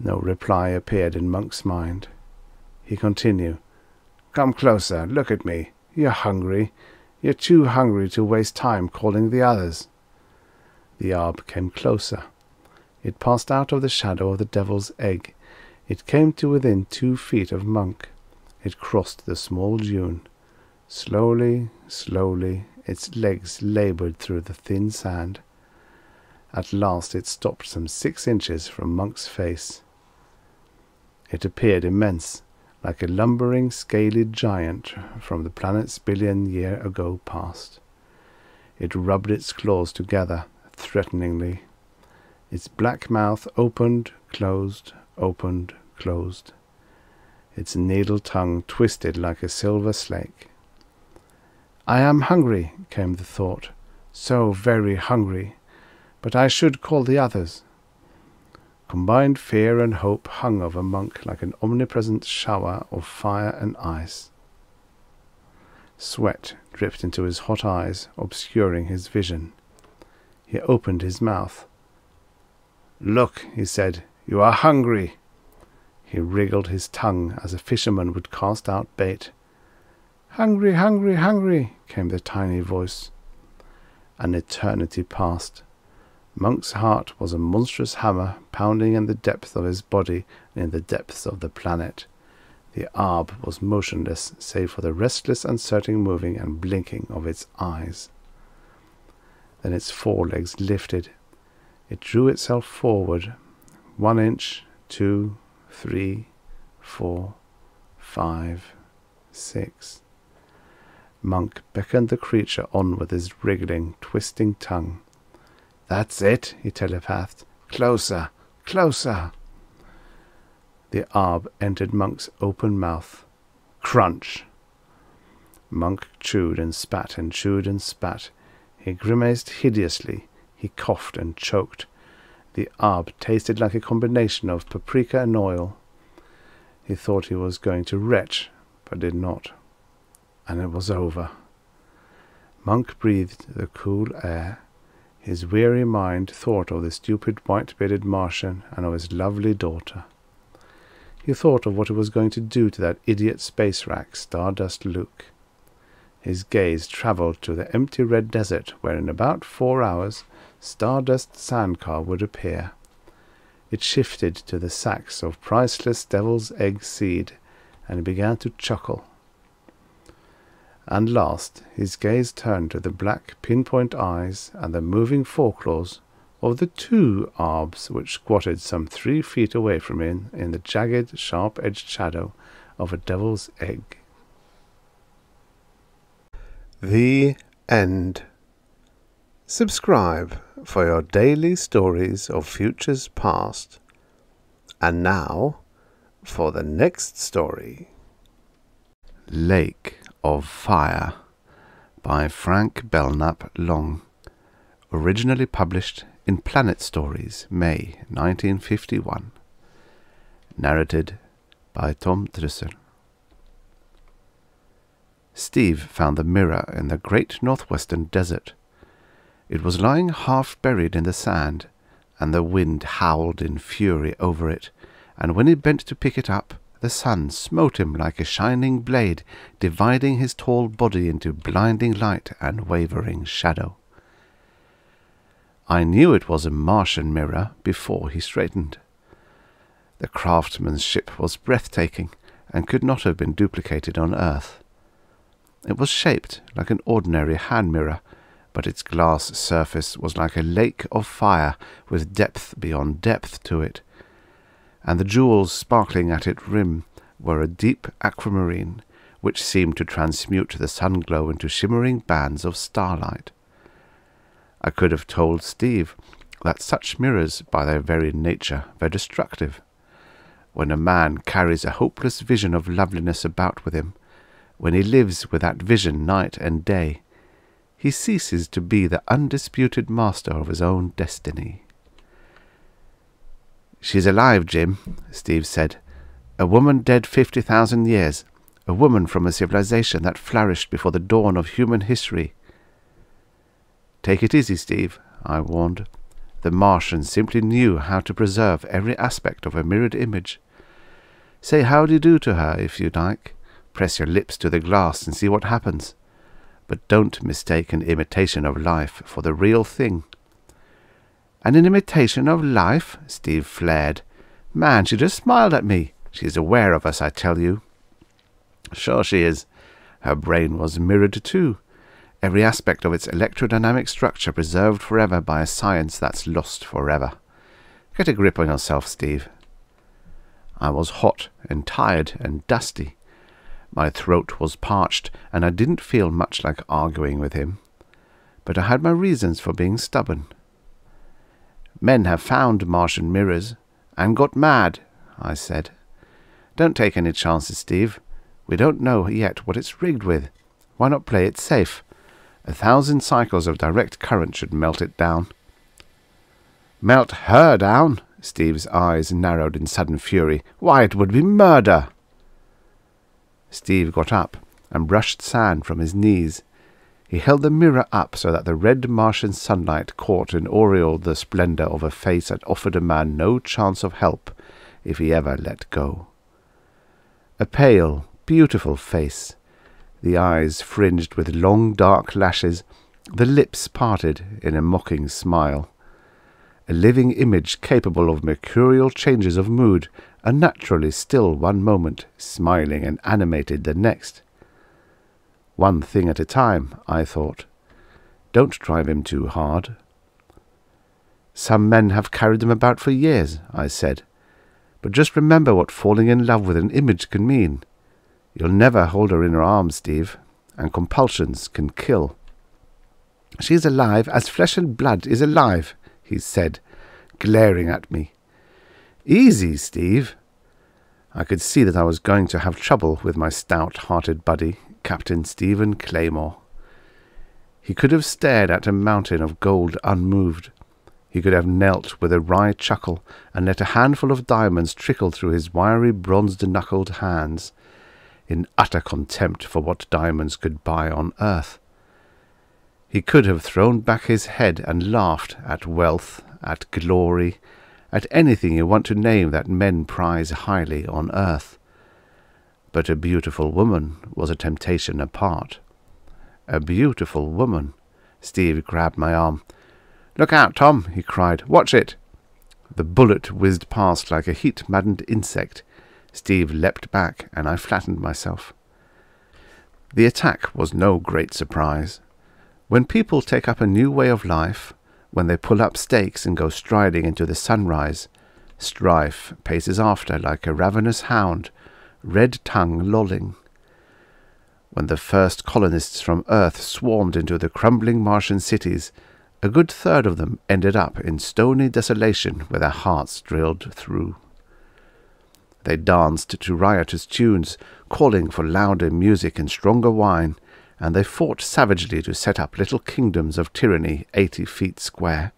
No reply appeared in Monk's mind. He continued, Come closer, look at me. You're hungry. You're too hungry to waste time calling the others. The aab came closer. It passed out of the shadow of the devil's egg it came to within two feet of Monk. It crossed the small dune. Slowly, slowly, its legs laboured through the thin sand. At last it stopped some six inches from Monk's face. It appeared immense, like a lumbering, scaly giant from the planet's billion year ago past. It rubbed its claws together, threateningly. Its black mouth opened, closed, opened, closed. Its needle tongue twisted like a silver snake. I am hungry, came the thought, so very hungry, but I should call the others. Combined fear and hope hung over Monk like an omnipresent shower of fire and ice. Sweat dripped into his hot eyes, obscuring his vision. He opened his mouth. Look, he said, you are hungry. He wriggled his tongue as a fisherman would cast out bait. Hungry, hungry, hungry, came the tiny voice. An eternity passed. Monk's heart was a monstrous hammer pounding in the depth of his body and in the depths of the planet. The aab was motionless, save for the restless, uncertain moving and blinking of its eyes. Then its forelegs lifted. It drew itself forward, one inch, two, three, four, five, six. Monk beckoned the creature on with his wriggling, twisting tongue. That's it, he telepathed. Closer, closer. The aab entered Monk's open mouth. Crunch! Monk chewed and spat and chewed and spat. He grimaced hideously. He coughed and choked. The aab tasted like a combination of paprika and oil. He thought he was going to retch, but did not. And it was over. Monk breathed the cool air. His weary mind thought of the stupid white-bearded Martian and of his lovely daughter. He thought of what he was going to do to that idiot space rack, Stardust Luke. His gaze travelled to the empty red desert where in about four hours Stardust Sandcar would appear. It shifted to the sacks of priceless devil's egg seed, and began to chuckle. And last, his gaze turned to the black pinpoint eyes and the moving foreclaws of the two aabs which squatted some three feet away from him in the jagged, sharp-edged shadow of a devil's egg. The End. Subscribe for your daily stories of futures past. And now for the next story Lake of Fire by Frank Belknap Long. Originally published in Planet Stories, May 1951. Narrated by Tom Trussel. Steve found the mirror in the great northwestern desert. It was lying half buried in the sand, and the wind howled in fury over it, and when he bent to pick it up, the sun smote him like a shining blade, dividing his tall body into blinding light and wavering shadow. I knew it was a Martian mirror before he straightened. The craftsmanship was breathtaking, and could not have been duplicated on Earth. It was shaped like an ordinary hand mirror, but its glass surface was like a lake of fire with depth beyond depth to it, and the jewels sparkling at its rim were a deep aquamarine, which seemed to transmute the sun-glow into shimmering bands of starlight. I could have told Steve that such mirrors, by their very nature, were destructive. When a man carries a hopeless vision of loveliness about with him, when he lives with that vision night and day, he ceases to be the undisputed master of his own destiny. She's alive, Jim, Steve said. A woman dead fifty thousand years. A woman from a civilization that flourished before the dawn of human history. Take it easy, Steve, I warned. The Martians simply knew how to preserve every aspect of a mirrored image. Say how do you do to her, if you like. Press your lips to the glass and see what happens. But don't mistake an imitation of life for the real thing. And an imitation of life? Steve flared. Man, she just smiled at me. She is aware of us, I tell you. Sure she is. Her brain was mirrored too. Every aspect of its electrodynamic structure preserved forever by a science that's lost forever. Get a grip on yourself, Steve. I was hot and tired and dusty. My throat was parched, and I didn't feel much like arguing with him. But I had my reasons for being stubborn. Men have found Martian mirrors, and got mad, I said. Don't take any chances, Steve. We don't know yet what it's rigged with. Why not play it safe? A thousand cycles of direct current should melt it down. Melt her down? Steve's eyes narrowed in sudden fury. Why, it would be murder! Steve got up and brushed sand from his knees. He held the mirror up so that the red Martian sunlight caught and aureoled the splendor of a face that offered a man no chance of help if he ever let go. A pale, beautiful face, the eyes fringed with long dark lashes, the lips parted in a mocking smile. A living image capable of mercurial changes of mood unnaturally still one moment, smiling and animated the next. One thing at a time, I thought. Don't drive him too hard. Some men have carried them about for years, I said. But just remember what falling in love with an image can mean. You'll never hold her in your arms, Steve, and compulsions can kill. She is alive as flesh and blood is alive, he said, glaring at me. Easy, Steve. I could see that I was going to have trouble with my stout-hearted buddy, Captain Stephen Claymore. He could have stared at a mountain of gold unmoved. He could have knelt with a wry chuckle and let a handful of diamonds trickle through his wiry bronzed-knuckled hands, in utter contempt for what diamonds could buy on earth. He could have thrown back his head and laughed at wealth, at glory, at anything you want to name that men prize highly on earth. But a beautiful woman was a temptation apart. A beautiful woman. Steve grabbed my arm. Look out, Tom, he cried. Watch it. The bullet whizzed past like a heat-maddened insect. Steve leapt back, and I flattened myself. The attack was no great surprise. When people take up a new way of life, when they pull up stakes and go striding into the sunrise, strife paces after like a ravenous hound, red tongue lolling. When the first colonists from Earth swarmed into the crumbling Martian cities, a good third of them ended up in stony desolation with their hearts drilled through. They danced to riotous tunes, calling for louder music and stronger wine, and they fought savagely to set up little kingdoms of tyranny eighty feet square.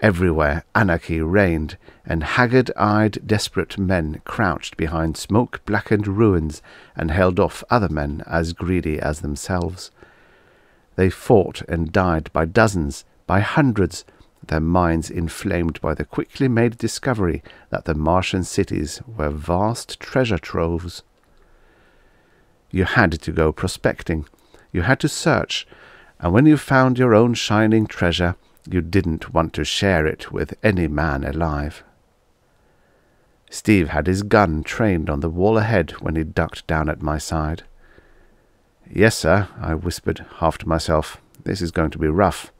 Everywhere anarchy reigned, and haggard-eyed desperate men crouched behind smoke-blackened ruins and held off other men as greedy as themselves. They fought and died by dozens, by hundreds, their minds inflamed by the quickly made discovery that the Martian cities were vast treasure troves. You had to go prospecting. You had to search, and when you found your own shining treasure, you didn't want to share it with any man alive. Steve had his gun trained on the wall ahead when he ducked down at my side. Yes, sir, I whispered, half to myself. This is going to be rough.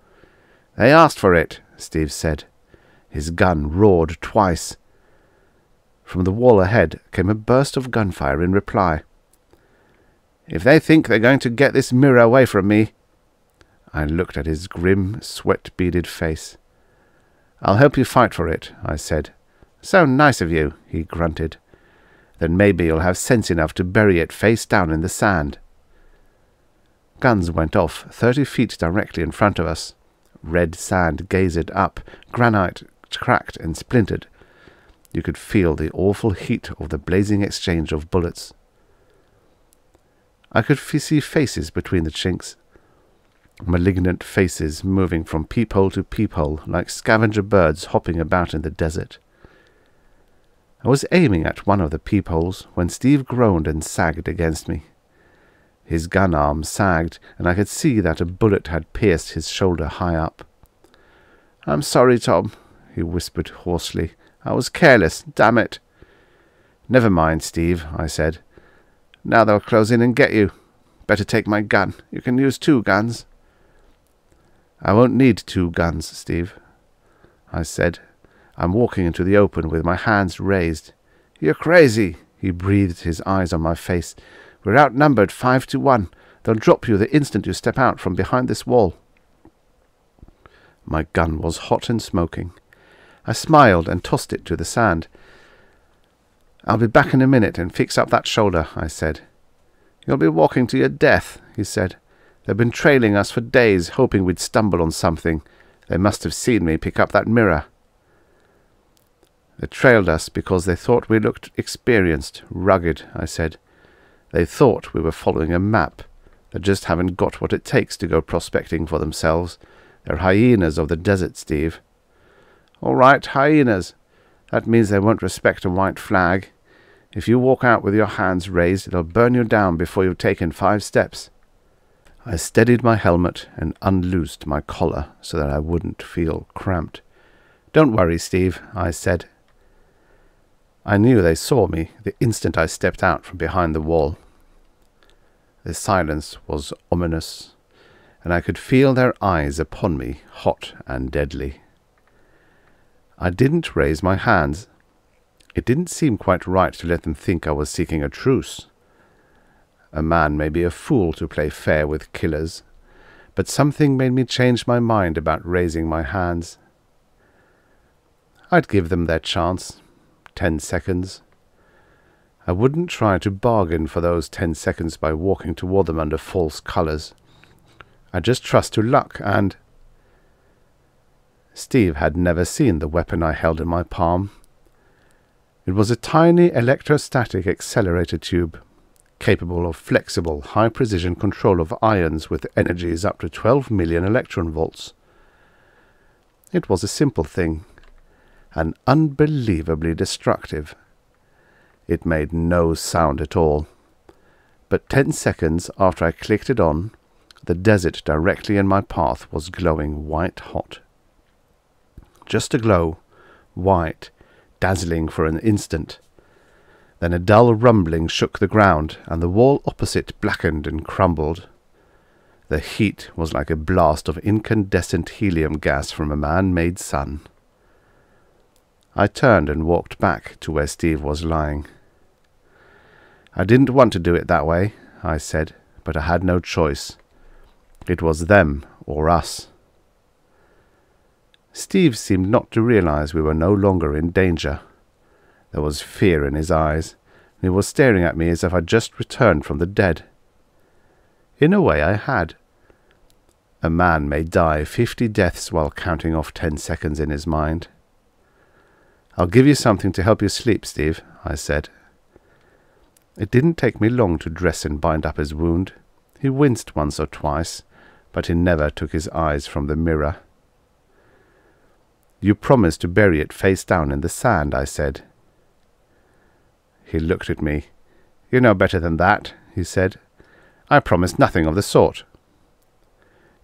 They asked for it, Steve said. His gun roared twice. From the wall ahead came a burst of gunfire in reply. If they think they're going to get this mirror away from me, I looked at his grim, sweat-beaded face. I'll help you fight for it, I said. So nice of you, he grunted. Then maybe you'll have sense enough to bury it face down in the sand. Guns went off thirty feet directly in front of us. Red sand gazed up, granite cracked and splintered. You could feel the awful heat of the blazing exchange of bullets. I could see faces between the chinks, malignant faces moving from peephole to peephole like scavenger birds hopping about in the desert. I was aiming at one of the peepholes when Steve groaned and sagged against me. His gun arm sagged, and I could see that a bullet had pierced his shoulder high up. I'm sorry, Tom, he whispered hoarsely. I was careless, damn it. Never mind, Steve, I said. Now they'll close in and get you. Better take my gun. You can use two guns. I won't need two guns, Steve, I said. I'm walking into the open with my hands raised. You're crazy, he breathed, his eyes on my face. We're outnumbered five to one. They'll drop you the instant you step out from behind this wall. My gun was hot and smoking. I smiled and tossed it to the sand. I'll be back in a minute and fix up that shoulder, I said. You'll be walking to your death, he said. They've been trailing us for days, hoping we'd stumble on something. They must have seen me pick up that mirror. They trailed us because they thought we looked experienced, rugged, I said. They thought we were following a map. They just haven't got what it takes to go prospecting for themselves. They're hyenas of the desert, Steve. All right, hyenas. That means they won't respect a white flag. If you walk out with your hands raised, they'll burn you down before you've taken five steps. I steadied my helmet and unloosed my collar so that I wouldn't feel cramped. Don't worry, Steve, I said. I knew they saw me the instant I stepped out from behind the wall. The silence was ominous, and I could feel their eyes upon me, hot and deadly. I didn't raise my hands. It didn't seem quite right to let them think I was seeking a truce. A man may be a fool to play fair with killers, but something made me change my mind about raising my hands. I'd give them their chance. Ten seconds. I wouldn't try to bargain for those ten seconds by walking toward them under false colours. I'd just trust to luck and... Steve had never seen the weapon I held in my palm. It was a tiny electrostatic accelerator tube capable of flexible, high-precision control of ions with energies up to 12 million electron volts. It was a simple thing, and unbelievably destructive. It made no sound at all. But ten seconds after I clicked it on, the desert directly in my path was glowing white hot. Just a glow, white, dazzling for an instant. Then a dull rumbling shook the ground, and the wall opposite blackened and crumbled. The heat was like a blast of incandescent helium gas from a man-made sun. I turned and walked back to where Steve was lying. I didn't want to do it that way, I said, but I had no choice. It was them or us. Steve seemed not to realize we were no longer in danger. There was fear in his eyes, and he was staring at me as if I'd just returned from the dead. In a way I had. A man may die fifty deaths while counting off ten seconds in his mind. I'll give you something to help you sleep, Steve, I said. It didn't take me long to dress and bind up his wound. He winced once or twice, but he never took his eyes from the mirror. You promised to bury it face down in the sand, I said. He looked at me. You know better than that, he said. I promised nothing of the sort.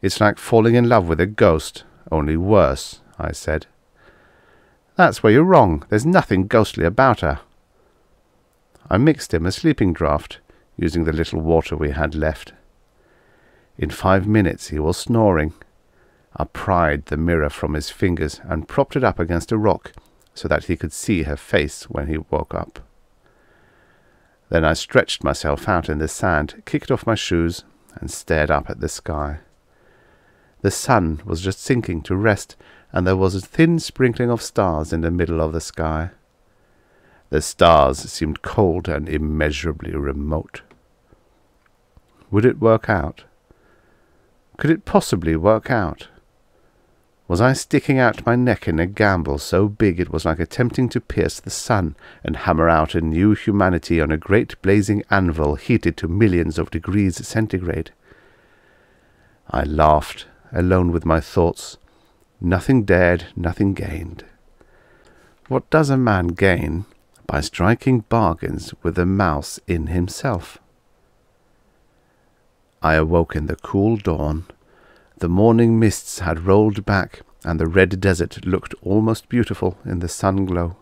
It's like falling in love with a ghost, only worse, I said. That's where you're wrong. There's nothing ghostly about her. I mixed him a sleeping draught, using the little water we had left. In five minutes he was snoring. I pried the mirror from his fingers and propped it up against a rock so that he could see her face when he woke up. Then I stretched myself out in the sand, kicked off my shoes, and stared up at the sky. The sun was just sinking to rest, and there was a thin sprinkling of stars in the middle of the sky. The stars seemed cold and immeasurably remote. Would it work out? Could it possibly work out? Was I sticking out my neck in a gamble so big it was like attempting to pierce the sun and hammer out a new humanity on a great blazing anvil heated to millions of degrees centigrade? I laughed, alone with my thoughts. Nothing dared, nothing gained. What does a man gain by striking bargains with a mouse in himself? I awoke in the cool dawn. The morning mists had rolled back, and the red desert looked almost beautiful in the sun glow.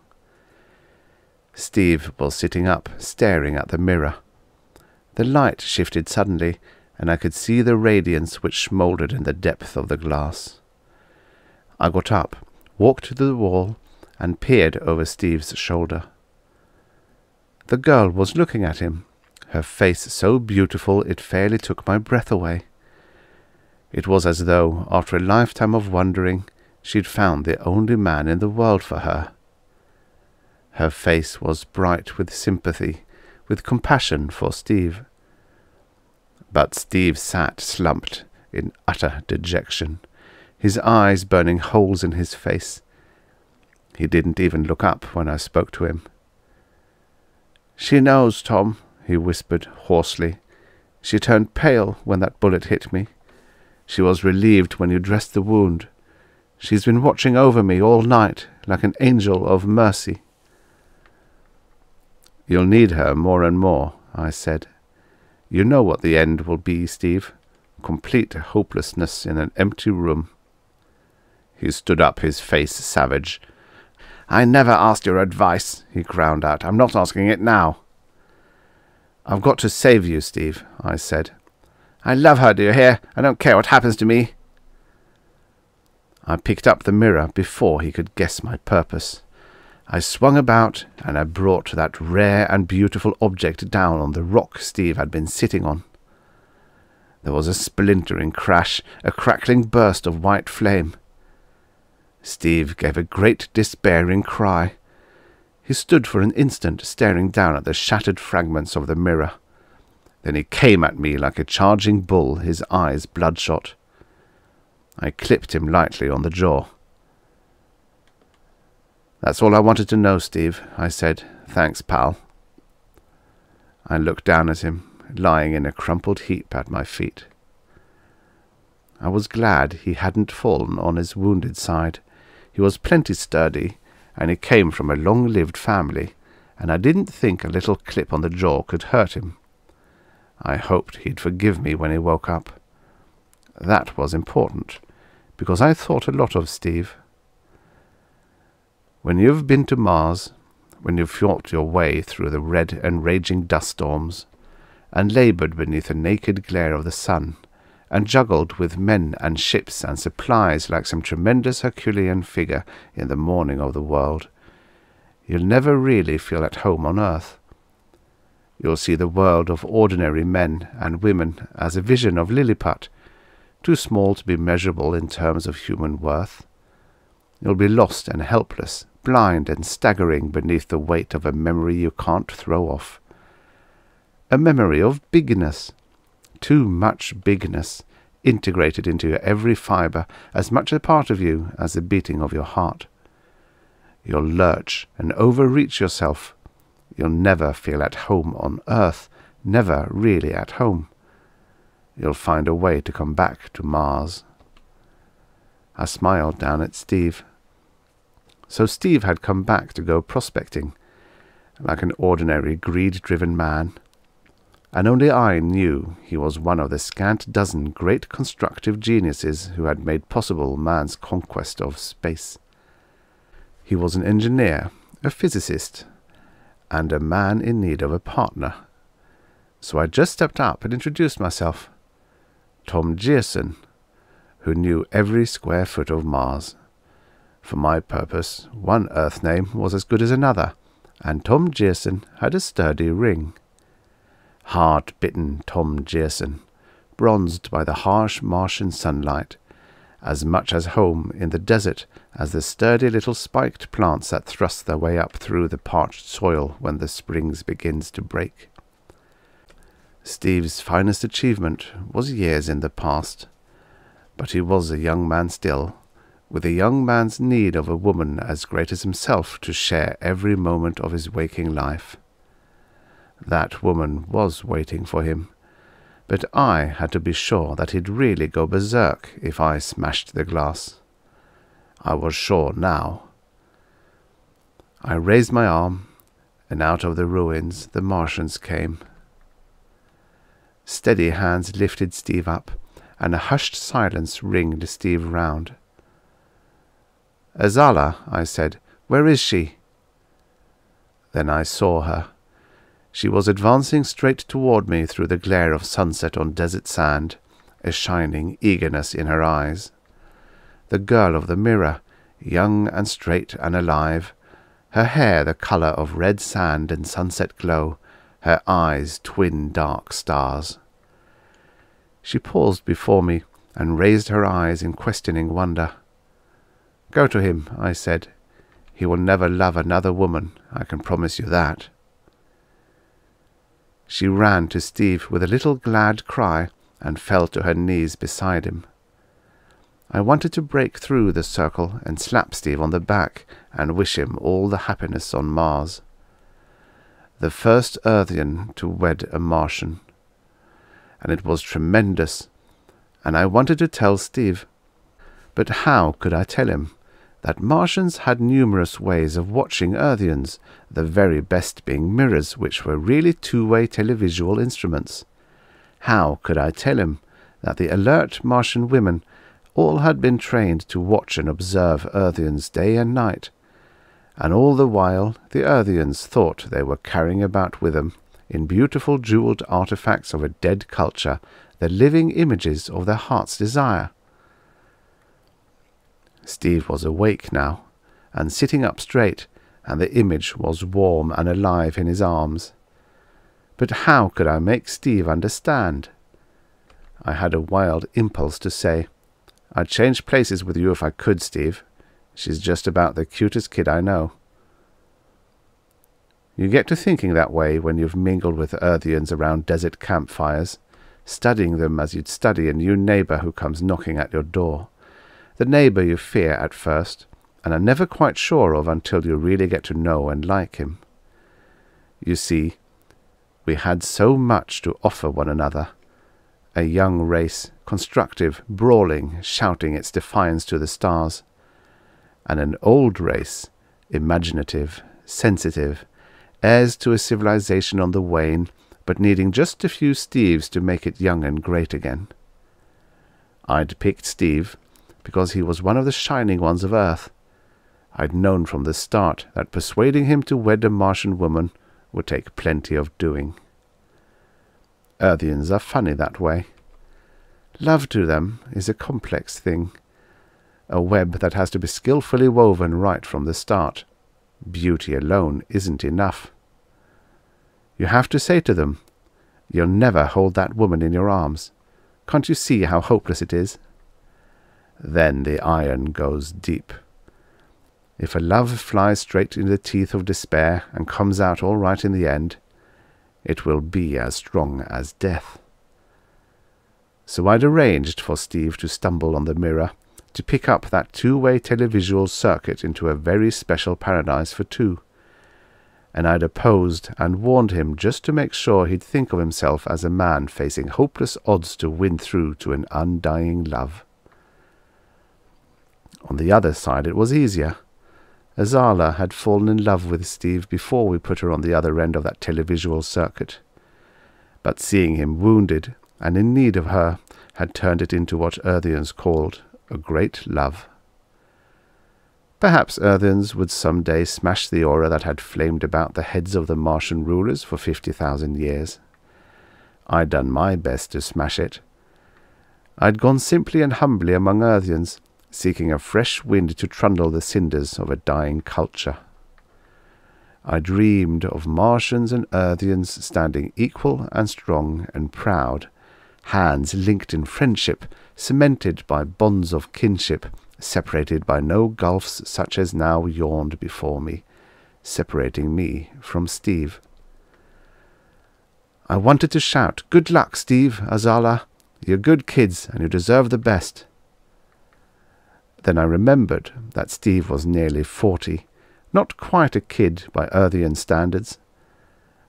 Steve was sitting up, staring at the mirror. The light shifted suddenly, and I could see the radiance which smouldered in the depth of the glass. I got up, walked to the wall, and peered over Steve's shoulder. The girl was looking at him, her face so beautiful it fairly took my breath away. It was as though, after a lifetime of wandering, she'd found the only man in the world for her. Her face was bright with sympathy, with compassion for Steve. But Steve sat slumped in utter dejection, his eyes burning holes in his face. He didn't even look up when I spoke to him. She knows, Tom, he whispered hoarsely. She turned pale when that bullet hit me. She was relieved when you dressed the wound. She's been watching over me all night, like an angel of mercy. You'll need her more and more, I said. You know what the end will be, Steve. Complete hopelessness in an empty room. He stood up, his face savage. I never asked your advice, he ground out. I'm not asking it now. I've got to save you, Steve, I said. I love her, do you hear? I don't care what happens to me. I picked up the mirror before he could guess my purpose. I swung about, and I brought that rare and beautiful object down on the rock Steve had been sitting on. There was a splintering crash, a crackling burst of white flame. Steve gave a great despairing cry. He stood for an instant staring down at the shattered fragments of the mirror. Then he came at me like a charging bull, his eyes bloodshot. I clipped him lightly on the jaw. That's all I wanted to know, Steve, I said. Thanks, pal. I looked down at him, lying in a crumpled heap at my feet. I was glad he hadn't fallen on his wounded side. He was plenty sturdy, and he came from a long-lived family, and I didn't think a little clip on the jaw could hurt him. I hoped he'd forgive me when he woke up. That was important, because I thought a lot of Steve. When you've been to Mars, when you've fought your way through the red and raging dust storms, and laboured beneath the naked glare of the sun, and juggled with men and ships and supplies like some tremendous Herculean figure in the morning of the world, you'll never really feel at home on earth. You'll see the world of ordinary men and women as a vision of Lilliput, too small to be measurable in terms of human worth. You'll be lost and helpless, blind and staggering beneath the weight of a memory you can't throw off. A memory of bigness, too much bigness, integrated into every fibre, as much a part of you as the beating of your heart. You'll lurch and overreach yourself. You'll never feel at home on earth, never really at home. You'll find a way to come back to Mars. I smiled down at Steve. So Steve had come back to go prospecting, like an ordinary greed-driven man. And only I knew he was one of the scant dozen great constructive geniuses who had made possible man's conquest of space. He was an engineer, a physicist, and a man in need of a partner. So I just stepped up and introduced myself. Tom Gearson, who knew every square foot of Mars. For my purpose, one Earth name was as good as another, and Tom Gearson had a sturdy ring. Hard-bitten Tom Gearson, bronzed by the harsh Martian sunlight, as much as home in the desert as the sturdy little spiked plants that thrust their way up through the parched soil when the springs begins to break. Steve's finest achievement was years in the past, but he was a young man still, with a young man's need of a woman as great as himself to share every moment of his waking life. That woman was waiting for him, but I had to be sure that he'd really go berserk if I smashed the glass. I was sure now. I raised my arm, and out of the ruins the Martians came. Steady hands lifted Steve up, and a hushed silence ringed Steve round. Azala, I said, where is she? Then I saw her. She was advancing straight toward me through the glare of sunset on desert sand, a shining eagerness in her eyes. The girl of the mirror, young and straight and alive, her hair the colour of red sand in sunset glow, her eyes twin dark stars. She paused before me and raised her eyes in questioning wonder. Go to him, I said. He will never love another woman, I can promise you that. She ran to Steve with a little glad cry and fell to her knees beside him. I wanted to break through the circle and slap Steve on the back and wish him all the happiness on Mars. The first Earthian to wed a Martian. And it was tremendous, and I wanted to tell Steve. But how could I tell him that Martians had numerous ways of watching Earthians, the very best being mirrors, which were really two-way televisual instruments? How could I tell him that the alert Martian women all had been trained to watch and observe Earthians day and night, and all the while the Earthians thought they were carrying about with them, in beautiful jewelled artifacts of a dead culture, the living images of their heart's desire. Steve was awake now, and sitting up straight, and the image was warm and alive in his arms. But how could I make Steve understand? I had a wild impulse to say, I'd change places with you if I could, Steve. She's just about the cutest kid I know. You get to thinking that way when you've mingled with Earthians around desert campfires, studying them as you'd study a new neighbour who comes knocking at your door. The neighbour you fear at first, and are never quite sure of until you really get to know and like him. You see, we had so much to offer one another, a young race, constructive, brawling, shouting its defiance to the stars, and an old race, imaginative, sensitive, heirs to a civilization on the wane, but needing just a few Steves to make it young and great again. I'd picked Steve because he was one of the shining ones of Earth. I'd known from the start that persuading him to wed a Martian woman would take plenty of doing. Earthians are funny that way. Love to them is a complex thing, a web that has to be skilfully woven right from the start. Beauty alone isn't enough. You have to say to them, You'll never hold that woman in your arms. Can't you see how hopeless it is? Then the iron goes deep. If a love flies straight in the teeth of despair and comes out all right in the end, it will be as strong as death. So I'd arranged for Steve to stumble on the mirror, to pick up that two-way televisual circuit into a very special paradise for two. And I'd opposed and warned him just to make sure he'd think of himself as a man facing hopeless odds to win through to an undying love. On the other side it was easier. Azala had fallen in love with Steve before we put her on the other end of that televisual circuit. But seeing him wounded and in need of her had turned it into what Earthians called a great love. Perhaps Earthians would some day smash the aura that had flamed about the heads of the Martian rulers for fifty thousand years. I'd done my best to smash it. I'd gone simply and humbly among Earthians, seeking a fresh wind to trundle the cinders of a dying culture. I dreamed of Martians and Earthians standing equal and strong and proud, hands linked in friendship, cemented by bonds of kinship, separated by no gulfs such as now yawned before me, separating me from Steve. I wanted to shout, Good luck, Steve, Azala. You're good kids, and you deserve the best. Then I remembered that Steve was nearly forty, not quite a kid by Earthian standards.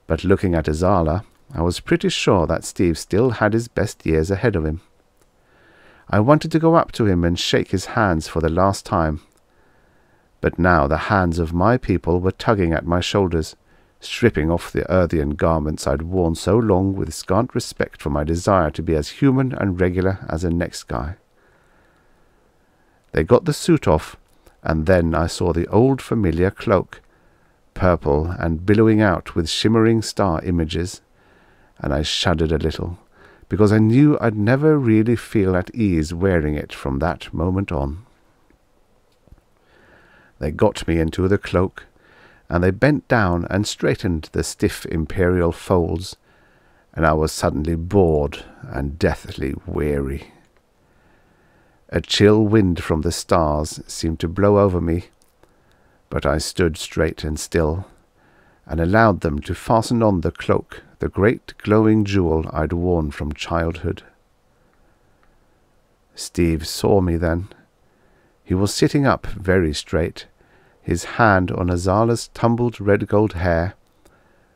But looking at Azala, I was pretty sure that Steve still had his best years ahead of him. I wanted to go up to him and shake his hands for the last time. But now the hands of my people were tugging at my shoulders, stripping off the Earthian garments I'd worn so long with scant respect for my desire to be as human and regular as the next guy. They got the suit off, and then I saw the old familiar cloak, purple and billowing out with shimmering star images, and I shuddered a little, because I knew I'd never really feel at ease wearing it from that moment on. They got me into the cloak, and they bent down and straightened the stiff imperial folds, and I was suddenly bored and deathly weary. A chill wind from the stars seemed to blow over me, but I stood straight and still, and allowed them to fasten on the cloak, the great glowing jewel I'd worn from childhood. Steve saw me then. He was sitting up very straight, his hand on Azala's tumbled red gold hair,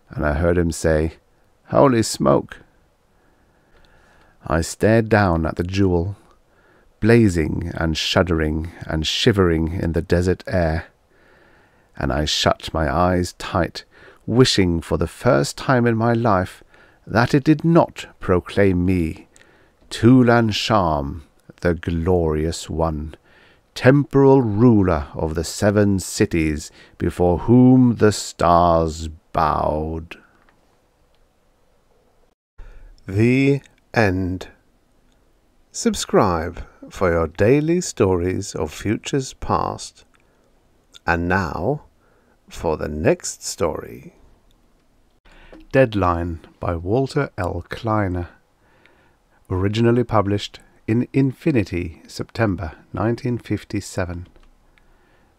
and I heard him say, Holy smoke! I stared down at the jewel, blazing and shuddering and shivering in the desert air. And I shut my eyes tight, wishing for the first time in my life that it did not proclaim me, Tulan Sham, the glorious one, temporal ruler of the seven cities before whom the stars bowed. The End. Subscribe for your daily stories of futures past. And now for the next story. Deadline by Walter L. Kleine. Originally published in Infinity, September 1957.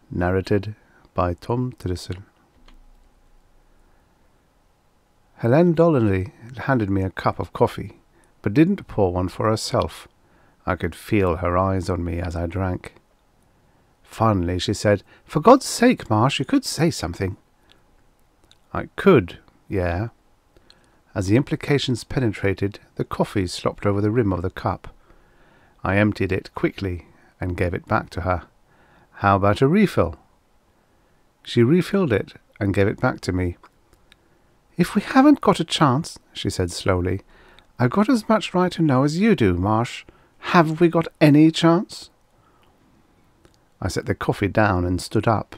Narrated by Tom Trussel. Helena Donnelly handed me a cup of coffee, but didn't pour one for herself. I could feel her eyes on me as I drank. Finally she said, For God's sake, Marsh, you could say something. I could, yeah. As the implications penetrated, the coffee slopped over the rim of the cup. I emptied it quickly and gave it back to her. How about a refill? She refilled it and gave it back to me. If we haven't got a chance, she said slowly, I've got as much right to know as you do, Marsh. Have we got any chance? I set the coffee down and stood up.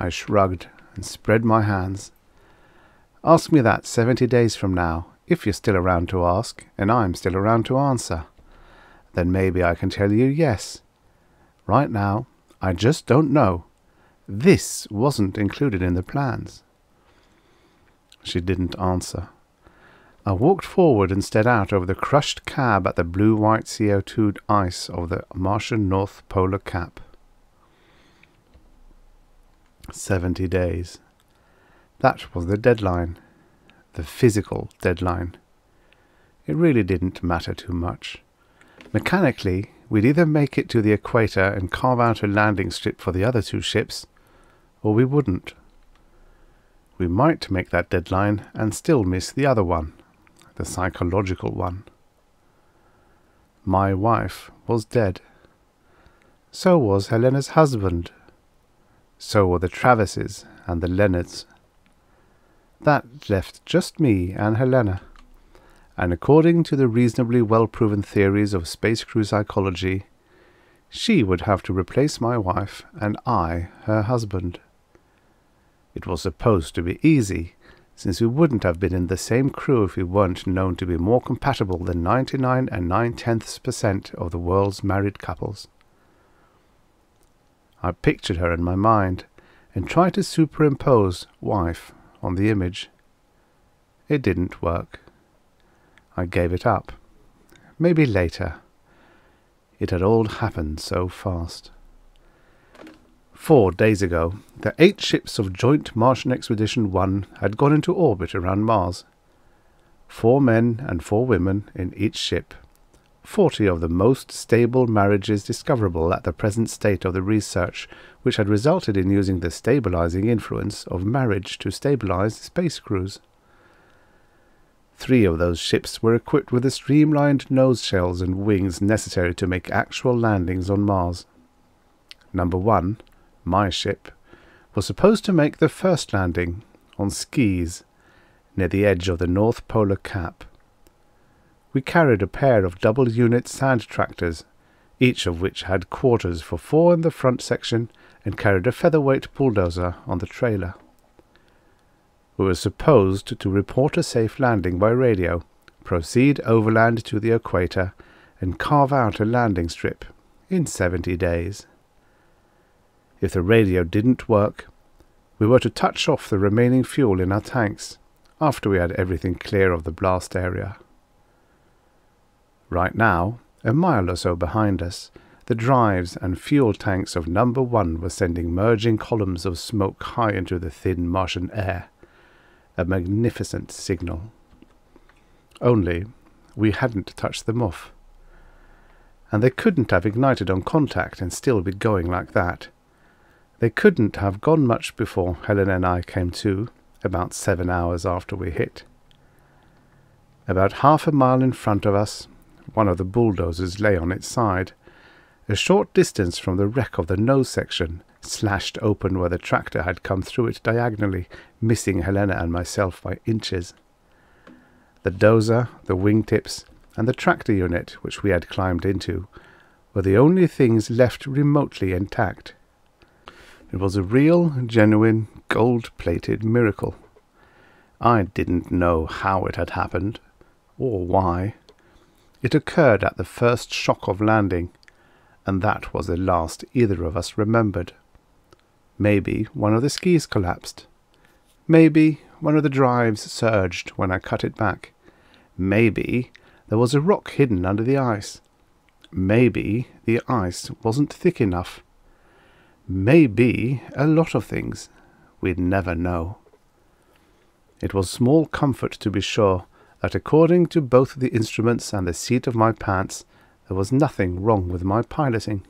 I shrugged and spread my hands. Ask me that seventy days from now, if you're still around to ask, and I'm still around to answer. Then maybe I can tell you yes. Right now, I just don't know. This wasn't included in the plans. She didn't answer. I walked forward and stared out over the crushed cab at the blue-white CO2 ice of the Martian North Polar Cap. Seventy days. That was the deadline. The physical deadline. It really didn't matter too much. Mechanically, we'd either make it to the equator and carve out a landing strip for the other two ships, or we wouldn't. We might make that deadline and still miss the other one the psychological one. My wife was dead. So was Helena's husband. So were the Travises and the Leonards. That left just me and Helena. And according to the reasonably well proven theories of space crew psychology, she would have to replace my wife and I her husband. It was supposed to be easy, since we wouldn't have been in the same crew if we weren't known to be more compatible than 99 and 9 tenths percent of the world's married couples. I pictured her in my mind and tried to superimpose wife on the image. It didn't work. I gave it up. Maybe later. It had all happened so fast. Four days ago, the eight ships of Joint Martian Expedition 1 had gone into orbit around Mars. Four men and four women in each ship. Forty of the most stable marriages discoverable at the present state of the research, which had resulted in using the stabilizing influence of marriage to stabilize space crews. Three of those ships were equipped with the streamlined nose shells and wings necessary to make actual landings on Mars. Number one my ship, was supposed to make the first landing on skis near the edge of the North Polar Cap. We carried a pair of double unit sand tractors, each of which had quarters for four in the front section and carried a featherweight bulldozer on the trailer. We were supposed to report a safe landing by radio, proceed overland to the equator, and carve out a landing strip in seventy days. If the radio didn't work, we were to touch off the remaining fuel in our tanks after we had everything clear of the blast area. Right now, a mile or so behind us, the drives and fuel tanks of number one were sending merging columns of smoke high into the thin Martian air. A magnificent signal. Only we hadn't touched them off. And they couldn't have ignited on contact and still be going like that. They couldn't have gone much before Helen and I came to, about seven hours after we hit. About half a mile in front of us, one of the bulldozers lay on its side, a short distance from the wreck of the nose section, slashed open where the tractor had come through it diagonally, missing Helena and myself by inches. The dozer, the wingtips, and the tractor unit, which we had climbed into, were the only things left remotely intact. It was a real, genuine, gold-plated miracle. I didn't know how it had happened, or why. It occurred at the first shock of landing, and that was the last either of us remembered. Maybe one of the skis collapsed. Maybe one of the drives surged when I cut it back. Maybe there was a rock hidden under the ice. Maybe the ice wasn't thick enough may be a lot of things. We'd never know. It was small comfort to be sure that according to both the instruments and the seat of my pants, there was nothing wrong with my piloting.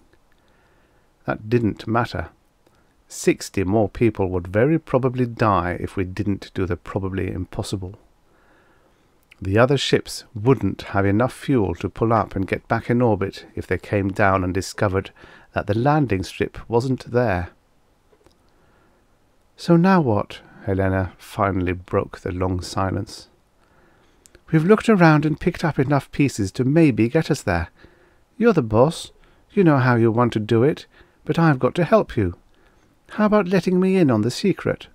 That didn't matter. Sixty more people would very probably die if we didn't do the probably impossible. The other ships wouldn't have enough fuel to pull up and get back in orbit if they came down and discovered that the landing strip wasn't there. So now what? Helena finally broke the long silence. We've looked around and picked up enough pieces to maybe get us there. You're the boss. You know how you want to do it, but I've got to help you. How about letting me in on the secret?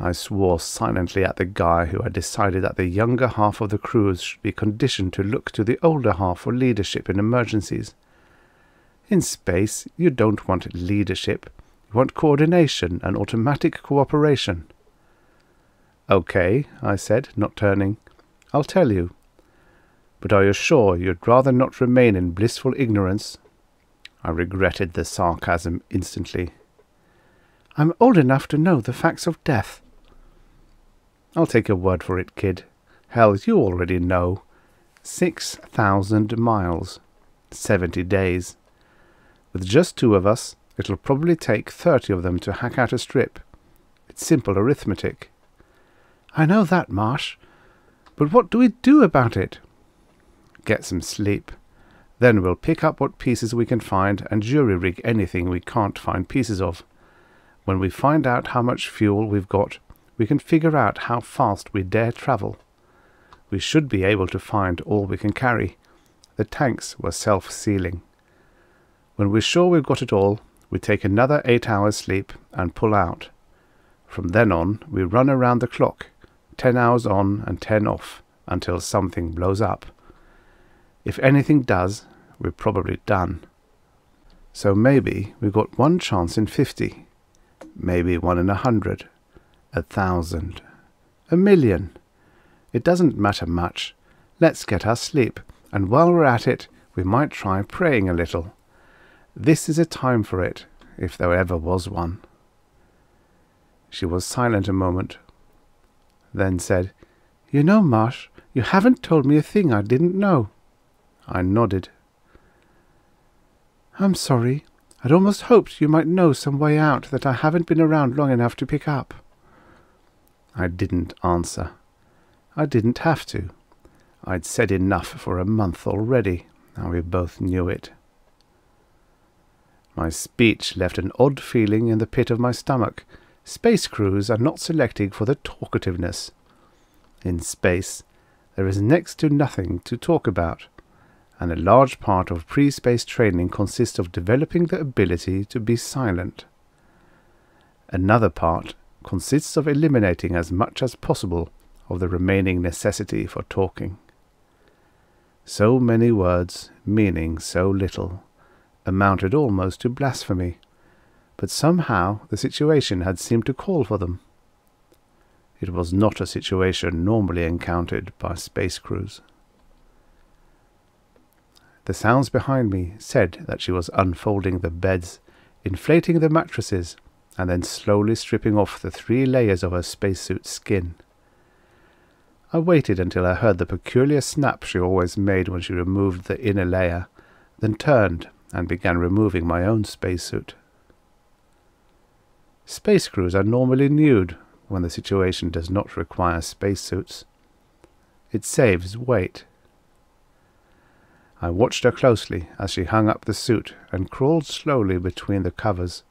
I swore silently at the guy who had decided that the younger half of the crews should be conditioned to look to the older half for leadership in emergencies. In space, you don't want leadership, you want coordination and automatic cooperation. Okay, I said, not turning. I'll tell you. But are you sure you'd rather not remain in blissful ignorance? I regretted the sarcasm instantly. I'm old enough to know the facts of death. I'll take your word for it, kid. Hell, you already know. Six thousand miles. Seventy days. With just two of us, it'll probably take thirty of them to hack out a strip. It's simple arithmetic. I know that, Marsh. But what do we do about it? Get some sleep. Then we'll pick up what pieces we can find and jury rig anything we can't find pieces of. When we find out how much fuel we've got, we can figure out how fast we dare travel. We should be able to find all we can carry. The tanks were self-sealing. When we're sure we've got it all, we take another eight hours sleep and pull out. From then on, we run around the clock, ten hours on and ten off, until something blows up. If anything does, we're probably done. So maybe we've got one chance in fifty, maybe one in a hundred, a thousand, a million. It doesn't matter much. Let's get our sleep, and while we're at it, we might try praying a little. This is a time for it, if there ever was one. She was silent a moment, then said, You know, Marsh, you haven't told me a thing I didn't know. I nodded. I'm sorry. I'd almost hoped you might know some way out that I haven't been around long enough to pick up. I didn't answer. I didn't have to. I'd said enough for a month already, and we both knew it. My speech left an odd feeling in the pit of my stomach. Space crews are not selected for the talkativeness. In space, there is next to nothing to talk about, and a large part of pre-space training consists of developing the ability to be silent. Another part consists of eliminating as much as possible of the remaining necessity for talking. So many words, meaning so little, amounted almost to blasphemy, but somehow the situation had seemed to call for them. It was not a situation normally encountered by space crews. The sounds behind me said that she was unfolding the beds, inflating the mattresses, and then slowly stripping off the three layers of her spacesuit skin. I waited until I heard the peculiar snap she always made when she removed the inner layer, then turned and began removing my own spacesuit. Space crews are normally nude when the situation does not require spacesuits. It saves weight. I watched her closely as she hung up the suit and crawled slowly between the covers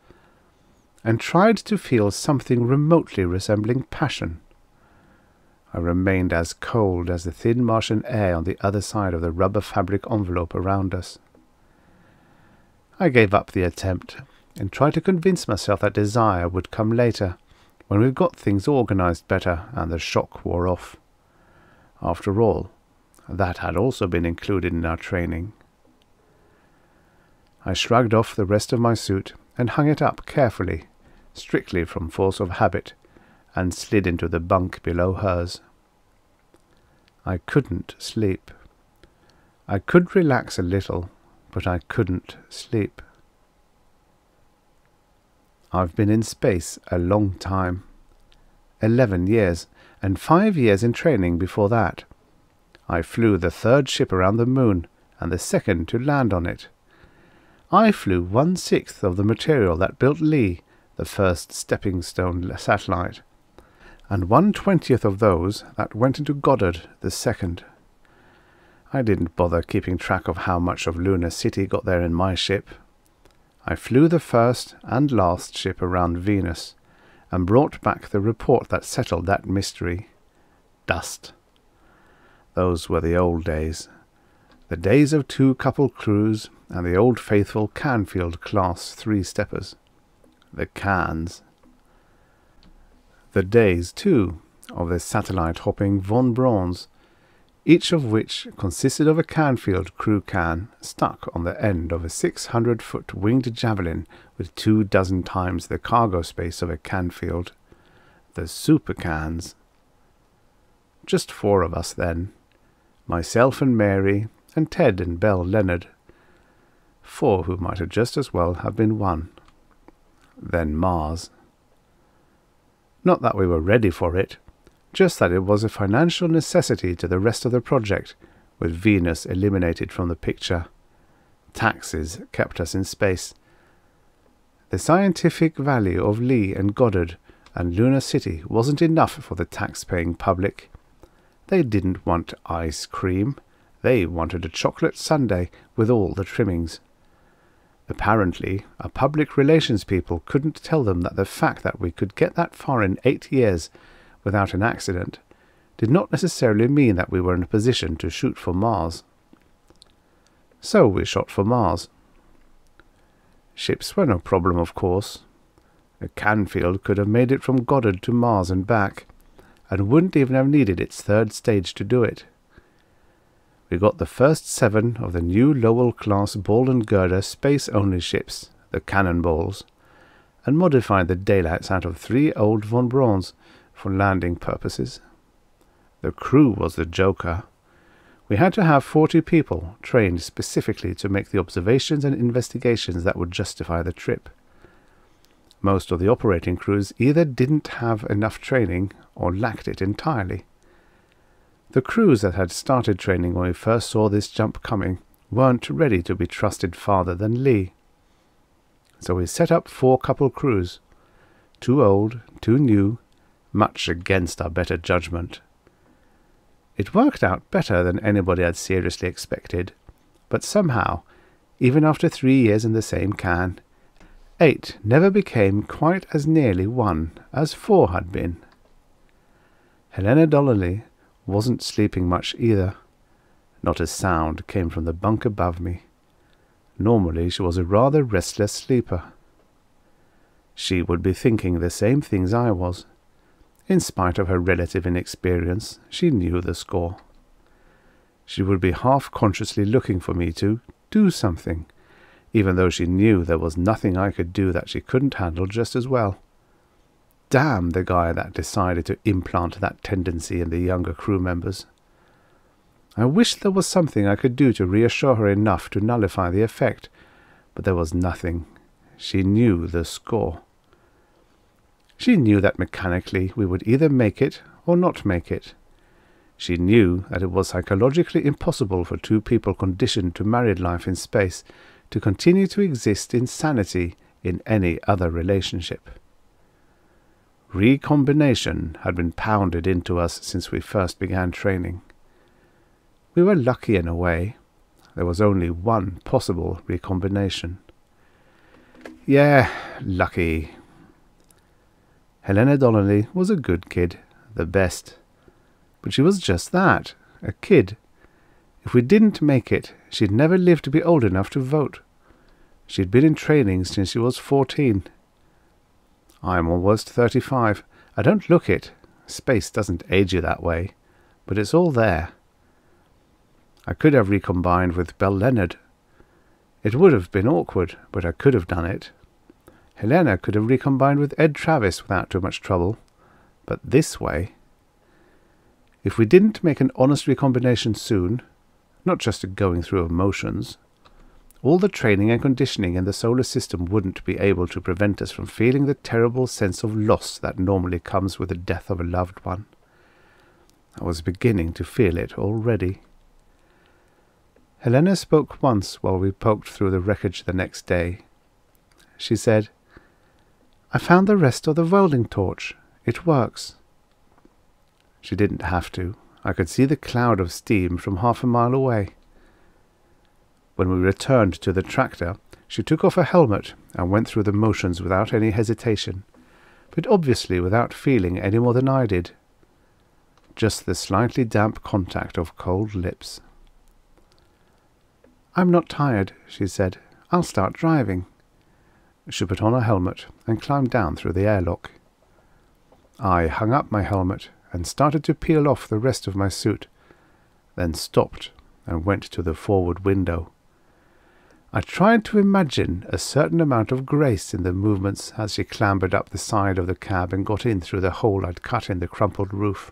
and tried to feel something remotely resembling passion. I remained as cold as the thin Martian air on the other side of the rubber fabric envelope around us. I gave up the attempt and tried to convince myself that desire would come later, when we've got things organized better and the shock wore off. After all, that had also been included in our training. I shrugged off the rest of my suit and hung it up carefully strictly from force of habit, and slid into the bunk below hers. I couldn't sleep. I could relax a little, but I couldn't sleep. I've been in space a long time. Eleven years, and five years in training before that. I flew the third ship around the moon, and the second to land on it. I flew one-sixth of the material that built Ley, the first stepping stone satellite, and one twentieth of those that went into Goddard, the second. I didn't bother keeping track of how much of Lunar City got there in my ship. I flew the first and last ship around Venus, and brought back the report that settled that mystery. Dust. Those were the old days. The days of two couple crews and the old faithful Canfield class three steppers. the cans. The days, too, of the satellite hopping von Brauns, each of which consisted of a Canfield crew can stuck on the end of a 600 foot winged javelin with two dozen times the cargo space of a Canfield. The super cans. Just four of us then. Myself and Mary, and Ted and Bell Leonard. Four who might have just as well have been one. Then Mars. Not that we were ready for it, just that it was a financial necessity to the rest of the project, with Venus eliminated from the picture. Taxes kept us in space. The scientific value of Ley and Goddard and Lunar City wasn't enough for the tax-paying public. They didn't want ice cream. They wanted a chocolate sundae with all the trimmings. Apparently, our public relations people couldn't tell them that the fact that we could get that far in eight years without an accident did not necessarily mean that we were in a position to shoot for Mars. So we shot for Mars. Ships were no problem, of course. A Canfield could have made it from Goddard to Mars and back, and wouldn't even have needed its third stage to do it. We got the first seven of the new Lowell-class ball and girder space-only ships, the Cannonballs, and modified the daylights out of three old von Brauns for landing purposes. The crew was the joker. We had to have forty people trained specifically to make the observations and investigations that would justify the trip. Most of the operating crews either didn't have enough training or lacked it entirely. The crews that had started training when we first saw this jump coming weren't ready to be trusted farther than Ley. So we set up four couple crews, two old, two new, much against our better judgment. It worked out better than anybody had seriously expected, but somehow, even after three years in the same can, eight never became quite as nearly one as four had been. Helena Donnelly wasn't sleeping much either. Not a sound came from the bunk above me. Normally she was a rather restless sleeper. She would be thinking the same things I was. In spite of her relative inexperience, she knew the score. She would be half consciously looking for me to do something, even though she knew there was nothing I could do that she couldn't handle just as well. Damn the guy that decided to implant that tendency in the younger crew members. I wished there was something I could do to reassure her enough to nullify the effect, but there was nothing. She knew the score. She knew that mechanically we would either make it or not make it. She knew that it was psychologically impossible for two people conditioned to married life in space to continue to exist in sanity in any other relationship. Recombination had been pounded into us since we first began training. We were lucky in a way. There was only one possible recombination. Yeah, lucky, Helena Donnelly was a good kid, the best. But she was just that, a kid. If we didn't make it, she'd never live to be old enough to vote. She'd been in training since she was fourteen. I'm almost thirty-five. I don't look it. Space doesn't age you that way. But it's all there. I could have recombined with Bell Leonard. It would have been awkward, but I could have done it. Helena could have recombined with Ed Travis without too much trouble. But this way... If we didn't make an honest recombination soon, not just a going through of motions, all the training and conditioning in the solar system wouldn't be able to prevent us from feeling the terrible sense of loss that normally comes with the death of a loved one. I was beginning to feel it already. Helena spoke once while we poked through the wreckage the next day. She said, I found the rest of the welding torch. It works. She didn't have to. I could see the cloud of steam from half a mile away. When we returned to the tractor, she took off her helmet and went through the motions without any hesitation, but obviously without feeling any more than I did. Just the slightly damp contact of cold lips. I'm not tired, she said. I'll start driving. She put on her helmet and climbed down through the airlock. I hung up my helmet and started to peel off the rest of my suit, then stopped and went to the forward window. I tried to imagine a certain amount of grace in the movements as she clambered up the side of the cab and got in through the hole I'd cut in the crumpled roof.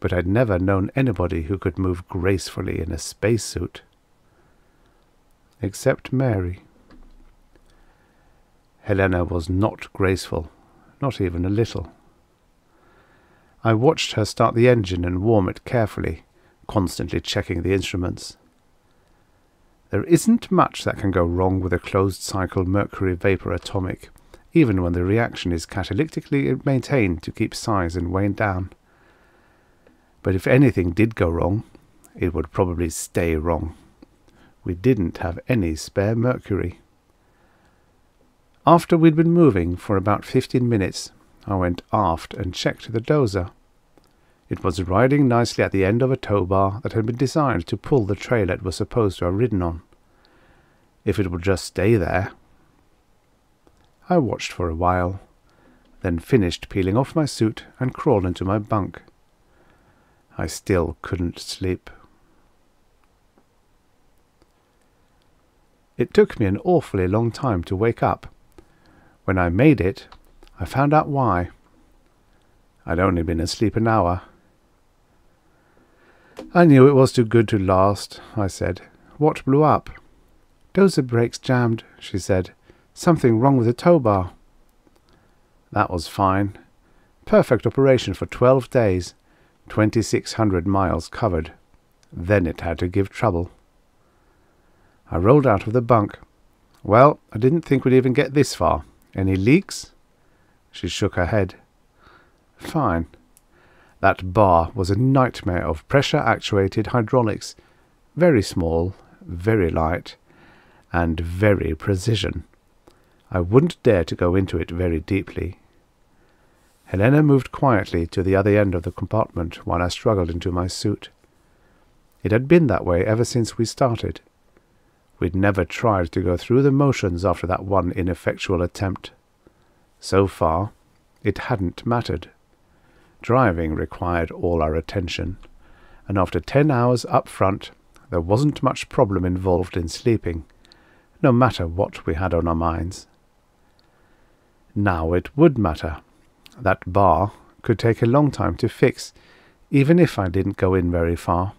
But I'd never known anybody who could move gracefully in a spacesuit. Except Mary. Helena was not graceful, not even a little. I watched her start the engine and warm it carefully, constantly checking the instruments. There isn't much that can go wrong with a closed-cycle mercury vapor atomic, even when the reaction is catalytically maintained to keep size and wane down. But if anything did go wrong, it would probably stay wrong. We didn't have any spare mercury. After we'd been moving for about fifteen minutes, I went aft and checked the dozer. It was riding nicely at the end of a tow bar that had been designed to pull the trailer it was supposed to have ridden on. If it would just stay there. I watched for a while, then finished peeling off my suit and crawled into my bunk. I still couldn't sleep. It took me an awfully long time to wake up. When I made it, I found out why. I'd only been asleep an hour. I knew it was too good to last, I said. What blew up? Dozer brakes jammed, she said. Something wrong with the tow bar. That was fine. Perfect operation for twelve days. Twenty-six hundred miles covered. Then it had to give trouble. I rolled out of the bunk. Well, I didn't think we'd even get this far. Any leaks? She shook her head. Fine. That bar was a nightmare of pressure-actuated hydraulics. Very small, very light, and very precision. I wouldn't dare to go into it very deeply. Helena moved quietly to the other end of the compartment while I struggled into my suit. It had been that way ever since we started. We'd never tried to go through the motions after that one ineffectual attempt. So far, it hadn't mattered. Driving required all our attention, and after ten hours up front, there wasn't much problem involved in sleeping, no matter what we had on our minds. Now it would matter. That bar could take a long time to fix, even if I didn't go in very far.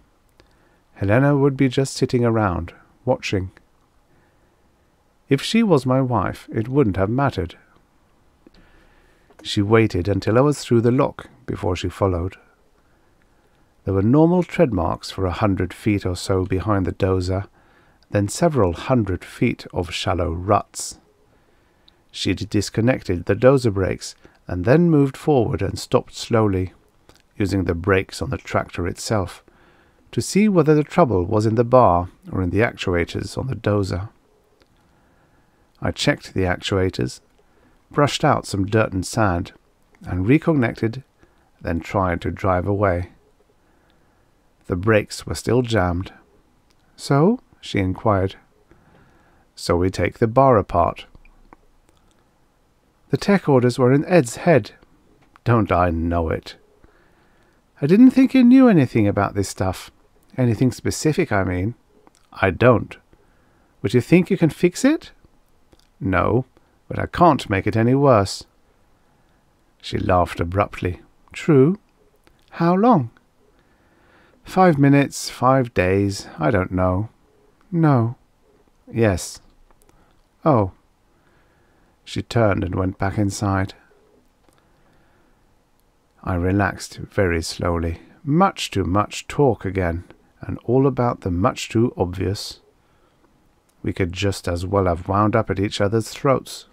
Helena would be just sitting around, watching. If she was my wife, it wouldn't have mattered. She waited until I was through the lock before she followed. There were normal tread marks for a hundred feet or so behind the dozer, then several hundred feet of shallow ruts. She'd disconnected the dozer brakes and then moved forward and stopped slowly, using the brakes on the tractor itself, to see whether the trouble was in the bar or in the actuators on the dozer. I checked the actuators, brushed out some dirt and sand, and reconnected, then tried to drive away. The brakes were still jammed. So? she inquired. So we take the bar apart. The tech orders were in Ed's head. Don't I know it? I didn't think you knew anything about this stuff. Anything specific, I mean. I don't. But you think you can fix it? No, but I can't make it any worse. She laughed abruptly. True. How long? Five minutes, five days, I don't know. No. Yes. Oh. She turned and went back inside. I relaxed very slowly. Much too much talk again, and all about the much too obvious. We could just as well have wound up at each other's throats.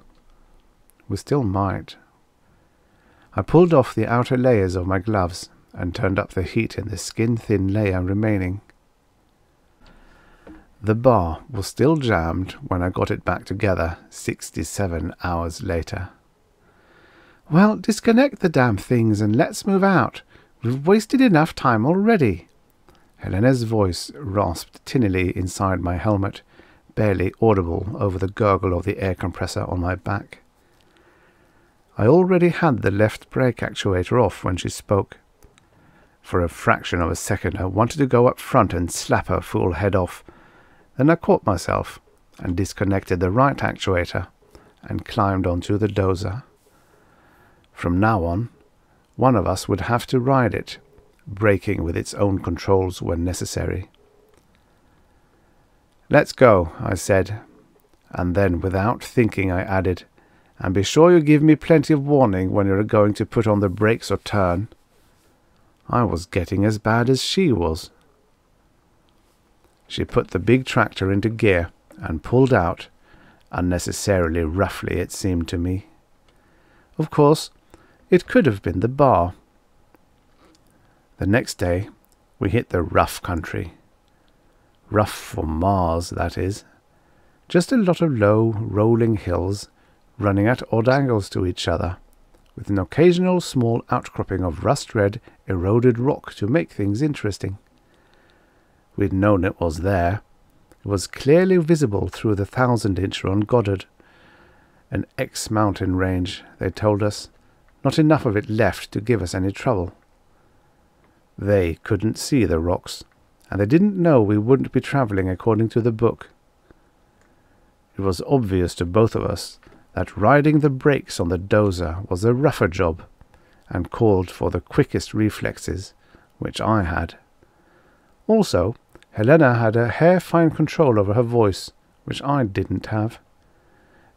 We still might. I pulled off the outer layers of my gloves and turned up the heat in the skin-thin layer remaining. The bar was still jammed when I got it back together 67 hours later. Well, disconnect the damn things and let's move out. We've wasted enough time already. Helena's voice rasped tinnily inside my helmet, barely audible over the gurgle of the air compressor on my back. I already had the left brake actuator off when she spoke. For a fraction of a second I wanted to go up front and slap her fool head off. Then I caught myself and disconnected the right actuator and climbed onto the dozer. From now on, one of us would have to ride it, braking with its own controls when necessary. Let's go, I said, and then without thinking I added, and be sure you give me plenty of warning when you're going to put on the brakes or turn. I was getting as bad as she was. She put the big tractor into gear and pulled out, unnecessarily roughly it seemed to me. Of course, it could have been the bar. The next day, we hit the rough country. Rough for Mars, that is. Just a lot of low, rolling hills running at odd angles to each other, with an occasional small outcropping of rust-red, eroded rock to make things interesting. We'd known it was there. It was clearly visible through the thousand-incher on Goddard. An X mountain range, they told us. Not enough of it left to give us any trouble. They couldn't see the rocks, and they didn't know we wouldn't be travelling according to the book. It was obvious to both of us that riding the brakes on the dozer was a rougher job, and called for the quickest reflexes, which I had. Also, Helena had a hair-fine control over her voice, which I didn't have.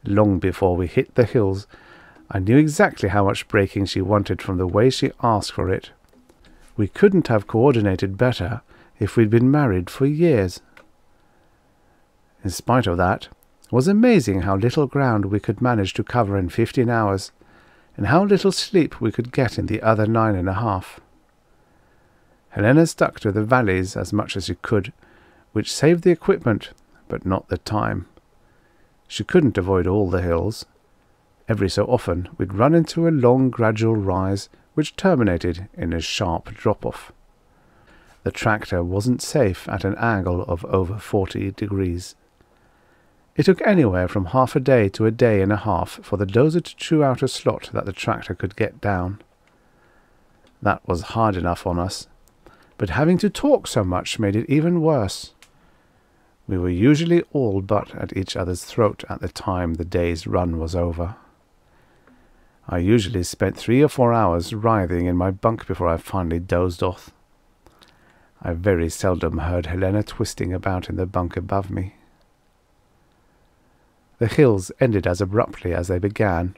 Long before we hit the hills, I knew exactly how much braking she wanted from the way she asked for it. We couldn't have coordinated better if we'd been married for years. In spite of that, it was amazing how little ground we could manage to cover in fifteen hours, and how little sleep we could get in the other nine and a half. Helena stuck to the valleys as much as she could, which saved the equipment, but not the time. She couldn't avoid all the hills, Every so often we'd run into a long gradual rise which terminated in a sharp drop-off. The tractor wasn't safe at an angle of over 40 degrees. It took anywhere from half a day to a day and a half for the dozer to chew out a slot that the tractor could get down. That was hard enough on us, but having to talk so much made it even worse. We were usually all but at each other's throat at the time the day's run was over. I usually spent three or four hours writhing in my bunk before I finally dozed off. I very seldom heard Helena twisting about in the bunk above me. The hills ended as abruptly as they began,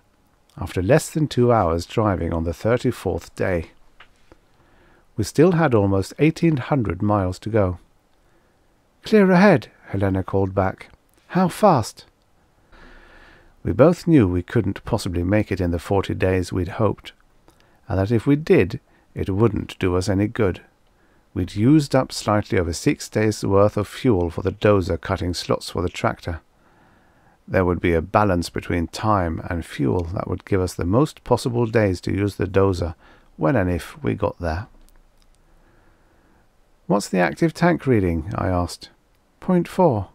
after less than two hours driving on the thirty-fourth day. We still had almost eighteen hundred miles to go. Clear ahead, Helena called back. How fast? We both knew we couldn't possibly make it in the forty days we'd hoped, and that if we did, it wouldn't do us any good. We'd used up slightly over six days' worth of fuel for the dozer cutting slots for the tractor. There would be a balance between time and fuel that would give us the most possible days to use the dozer when and if we got there. What's the active tank reading? I asked. Point four.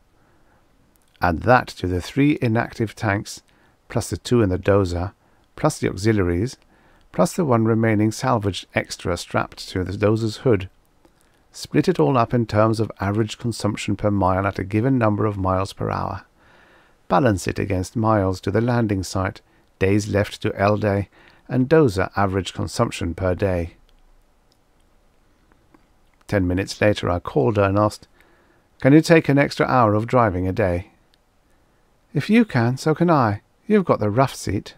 Add that to the three inactive tanks, plus the two in the dozer, plus the auxiliaries, plus the one remaining salvaged extra strapped to the dozer's hood. Split it all up in terms of average consumption per mile at a given number of miles per hour. Balance it against miles to the landing site, days left to L day, and dozer average consumption per day. Ten minutes later I called her and asked, Can you take an extra hour of driving a day? If you can, so can I. You've got the rough seat.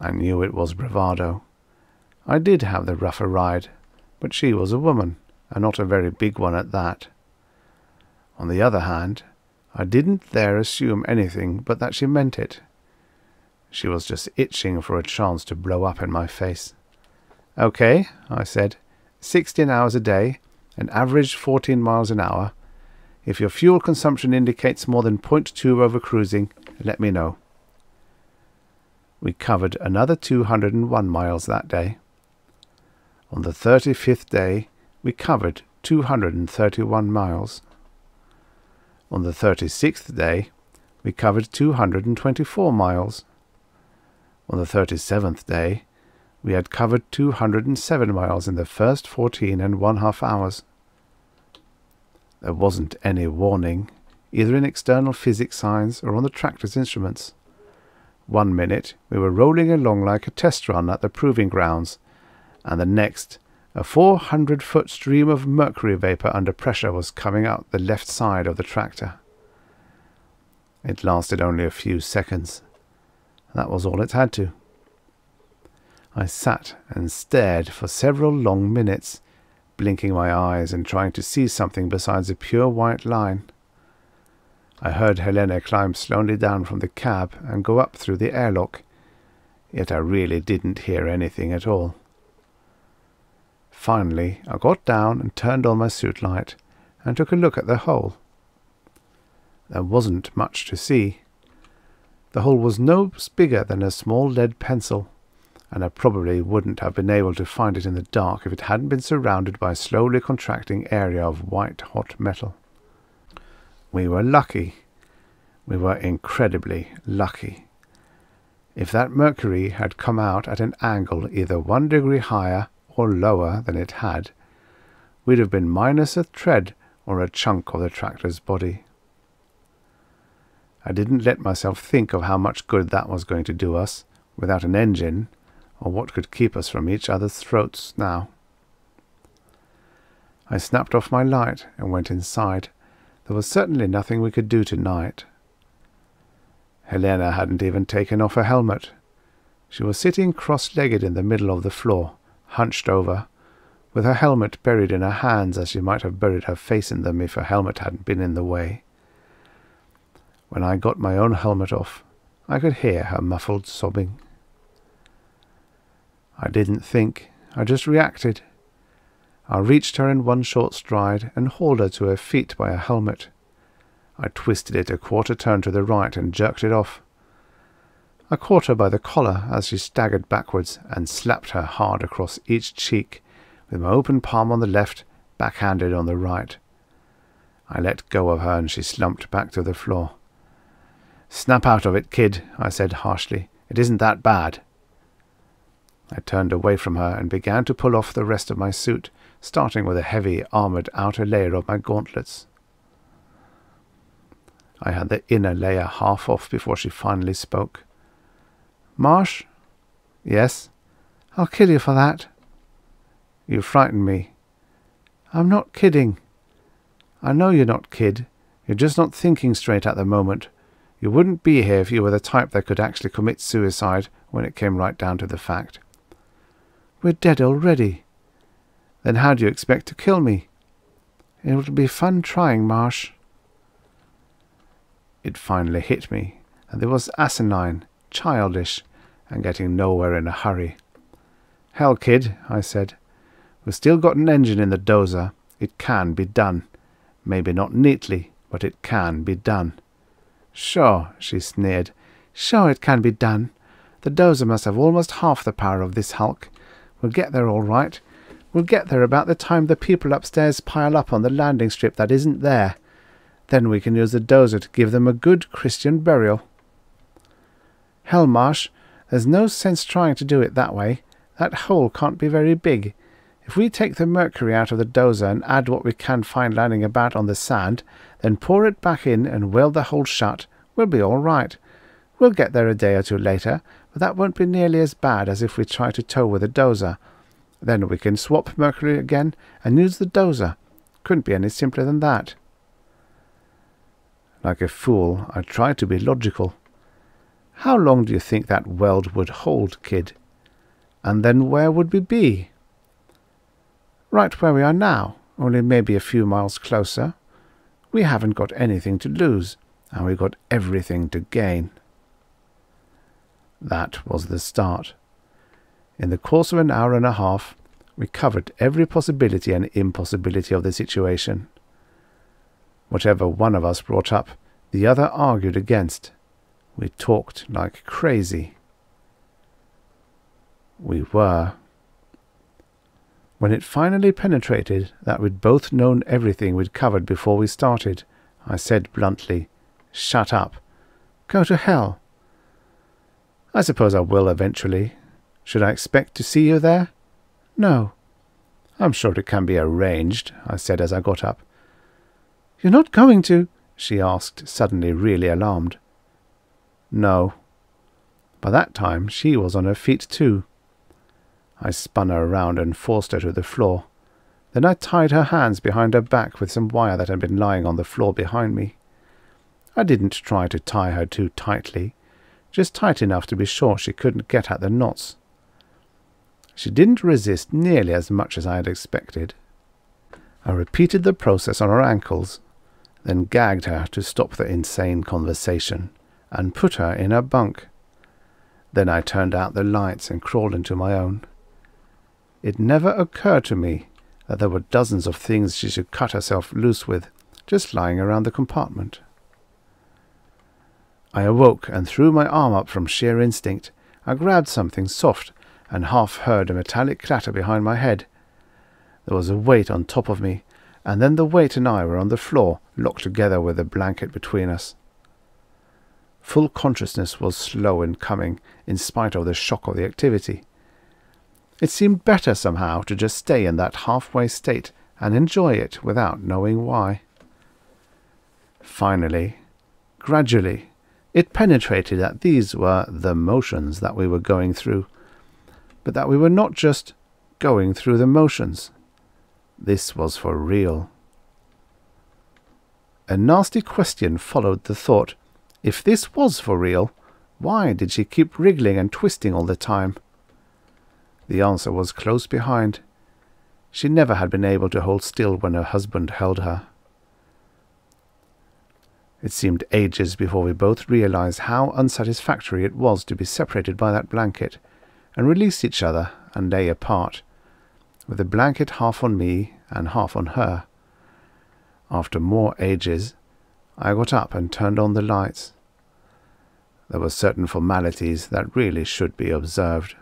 I knew it was bravado. I did have the rougher ride, but she was a woman, and not a very big one at that. On the other hand, I didn't there assume anything but that she meant it. She was just itching for a chance to blow up in my face. Okay, I said, sixteen hours a day, an average fourteen miles an hour, if your fuel consumption indicates more than 0.2 over cruising, let me know. We covered another 201 miles that day. On the 35th day, we covered 231 miles. On the 36th day, we covered 224 miles. On the 37th day, we had covered 207 miles in the first 14 and one half hours. There wasn't any warning, either in external physics signs or on the tractor's instruments. One minute we were rolling along like a test run at the proving grounds, and the next a 400 foot stream of mercury vapour under pressure was coming out the left side of the tractor. It lasted only a few seconds. That was all it had to. I sat and stared for several long minutes, blinking my eyes and trying to see something besides a pure white line. I heard Helena climb slowly down from the cab and go up through the airlock, yet I really didn't hear anything at all. Finally, I got down and turned on my suit light and took a look at the hole. There wasn't much to see. The hole was no bigger than a small lead pencil, and I probably wouldn't have been able to find it in the dark if it hadn't been surrounded by a slowly contracting area of white hot metal. We were lucky. We were incredibly lucky. If that mercury had come out at an angle either one degree higher or lower than it had, we'd have been minus a tread or a chunk of the tractor's body. I didn't let myself think of how much good that was going to do us without an engine or what could keep us from each other's throats now. I snapped off my light and went inside. There was certainly nothing we could do tonight. Helena hadn't even taken off her helmet. She was sitting cross-legged in the middle of the floor, hunched over, with her helmet buried in her hands as she might have buried her face in them if her helmet hadn't been in the way. When I got my own helmet off, I could hear her muffled sobbing. I didn't think, I just reacted. I reached her in one short stride and hauled her to her feet by her helmet. I twisted it a quarter turn to the right and jerked it off. I caught her by the collar as she staggered backwards and slapped her hard across each cheek, with my open palm on the left, backhanded on the right. I let go of her and she slumped back to the floor. Snap out of it, kid, I said harshly. It isn't that bad. I turned away from her and began to pull off the rest of my suit, starting with a heavy, armoured outer layer of my gauntlets. I had the inner layer half off before she finally spoke. Marsh? Yes? I'll kill you for that. You frighten me. I'm not kidding. I know you're not kid. You're just not thinking straight at the moment. You wouldn't be here if you were the type that could actually commit suicide when it came right down to the fact. We're dead already. Then how do you expect to kill me? It'll be fun trying, Marsh. It finally hit me, and it was asinine, childish, and getting nowhere in a hurry. Hell, kid, I said. We've still got an engine in the dozer. It can be done. Maybe not neatly, but it can be done. Sure, she sneered. Sure it can be done. The dozer must have almost half the power of this hulk. We'll get there all right. We'll get there about the time the people upstairs pile up on the landing strip that isn't there. Then we can use the dozer to give them a good Christian burial. Hell, Marsh, there's no sense trying to do it that way. That hole can't be very big. If we take the mercury out of the dozer and add what we can find lying about on the sand, then pour it back in and weld the hole shut, we'll be all right. We'll get there a day or two later, that won't be nearly as bad as if we try to tow with a dozer. Then we can swap mercury again and use the dozer. Couldn't be any simpler than that. Like a fool, I tried to be logical. How long do you think that weld would hold, kid? And then where would we be? Right where we are now, only maybe a few miles closer. We haven't got anything to lose, and we've got everything to gain. That was the start. In the course of an hour and a half, we covered every possibility and impossibility of the situation. Whatever one of us brought up, the other argued against. We talked like crazy. We were. When it finally penetrated that we'd both known everything we'd covered before we started, I said bluntly. Shut up. Go to hell. I suppose I will eventually. Should I expect to see you there? No. I'm sure it can be arranged, I said as I got up. You're not going to? she asked, suddenly really alarmed. No. By that time she was on her feet too. I spun her around and forced her to the floor. Then I tied her hands behind her back with some wire that had been lying on the floor behind me. I didn't try to tie her too tightly, just tight enough to be sure she couldn't get at the knots. She didn't resist nearly as much as I had expected. I repeated the process on her ankles, then gagged her to stop the insane conversation, and put her in her bunk. Then I turned out the lights and crawled into my own. It never occurred to me that there were dozens of things she should cut herself loose with, just lying around the compartment. I awoke and threw my arm up from sheer instinct. I grabbed something soft and half heard a metallic clatter behind my head. There was a weight on top of me, and then the weight and I were on the floor, locked together with a blanket between us. Full consciousness was slow in coming, in spite of the shock of the activity. It seemed better somehow to just stay in that halfway state and enjoy it without knowing why. Finally, gradually, it penetrated that these were the motions that we were going through, but that we were not just going through the motions. This was for real. A nasty question followed the thought. If this was for real, why did she keep wriggling and twisting all the time? The answer was close behind. She never had been able to hold still when her husband held her. It seemed ages before we both realized how unsatisfactory it was to be separated by that blanket, and released each other and lay apart, with the blanket half on me and half on her. After more ages, I got up and turned on the lights. There were certain formalities that really should be observed.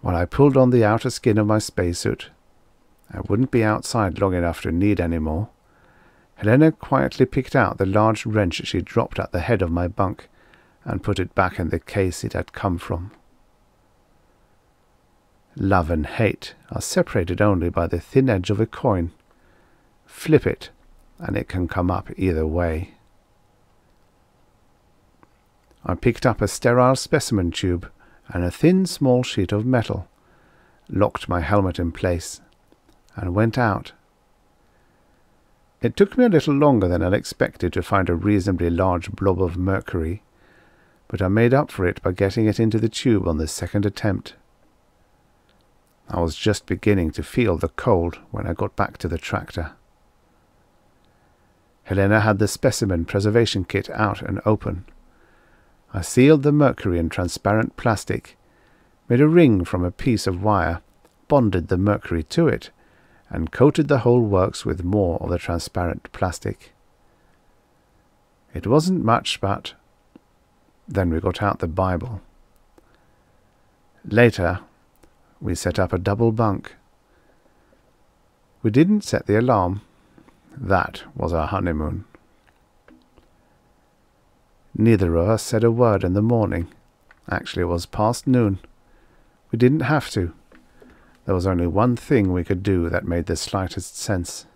While I pulled on the outer skin of my spacesuit, I wouldn't be outside long enough to need any more. Helena quietly picked out the large wrench she dropped at the head of my bunk and put it back in the case it had come from. Love and hate are separated only by the thin edge of a coin. Flip it, and it can come up either way. I picked up a sterile specimen tube and a thin small sheet of metal, locked my helmet in place, and went out. It took me a little longer than I'd expected to find a reasonably large blob of mercury, but I made up for it by getting it into the tube on the second attempt. I was just beginning to feel the cold when I got back to the tractor. Helena had the specimen preservation kit out and open. I sealed the mercury in transparent plastic, made a ring from a piece of wire, bonded the mercury to it, and coated the whole works with more of the transparent plastic. It wasn't much, but then we got out the Bible. Later, we set up a double bunk. We didn't set the alarm. That was our honeymoon. Neither of us said a word in the morning. Actually, it was past noon. We didn't have to. There was only one thing we could do that made the slightest sense.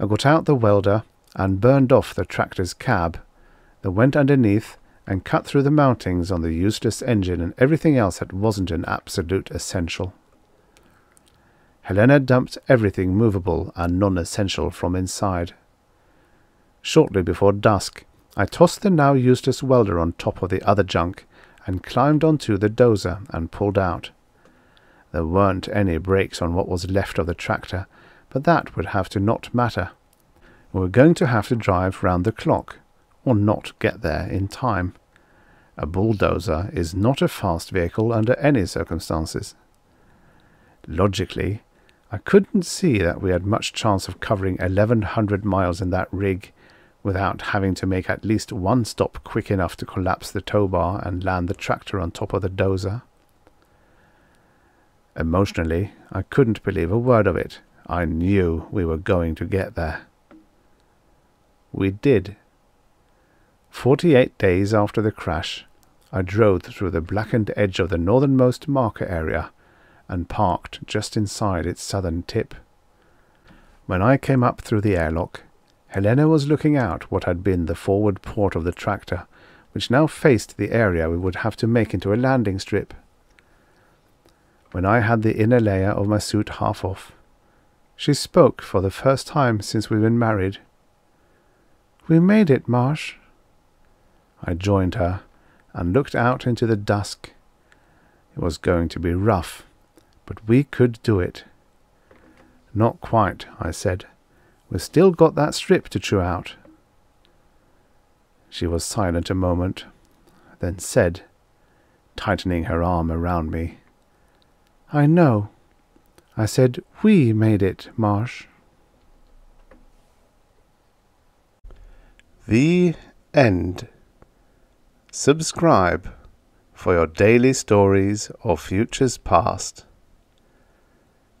I got out the welder and burned off the tractor's cab that went underneath and cut through the mountings on the useless engine and everything else that wasn't an absolute essential. Helena dumped everything movable and non-essential from inside. Shortly before dusk, I tossed the now useless welder on top of the other junk and climbed onto the dozer and pulled out. There weren't any brakes on what was left of the tractor, but that would have to not matter. We were going to have to drive round the clock or not get there in time. A bulldozer is not a fast vehicle under any circumstances. Logically, I couldn't see that we had much chance of covering 1100 miles in that rig without having to make at least one stop quick enough to collapse the tow bar and land the tractor on top of the dozer. Emotionally, I couldn't believe a word of it. I knew we were going to get there. We did. Forty-eight days after the crash, I drove through the blackened edge of the northernmost marker area and parked just inside its southern tip. When I came up through the airlock, Helena was looking out what had been the forward port of the tractor, which now faced the area we would have to make into a landing strip. When I had the inner layer of my suit half off, she spoke for the first time since we've been married. We made it, Marsh. I joined her and looked out into the dusk. It was going to be rough, but we could do it. Not quite, I said. We've still got that strip to chew out. She was silent a moment, then said, tightening her arm around me, I know. I said we made it, Marsh. The end. Subscribe for your daily stories of futures past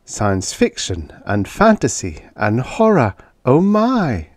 science fiction and fantasy and horror. Oh my!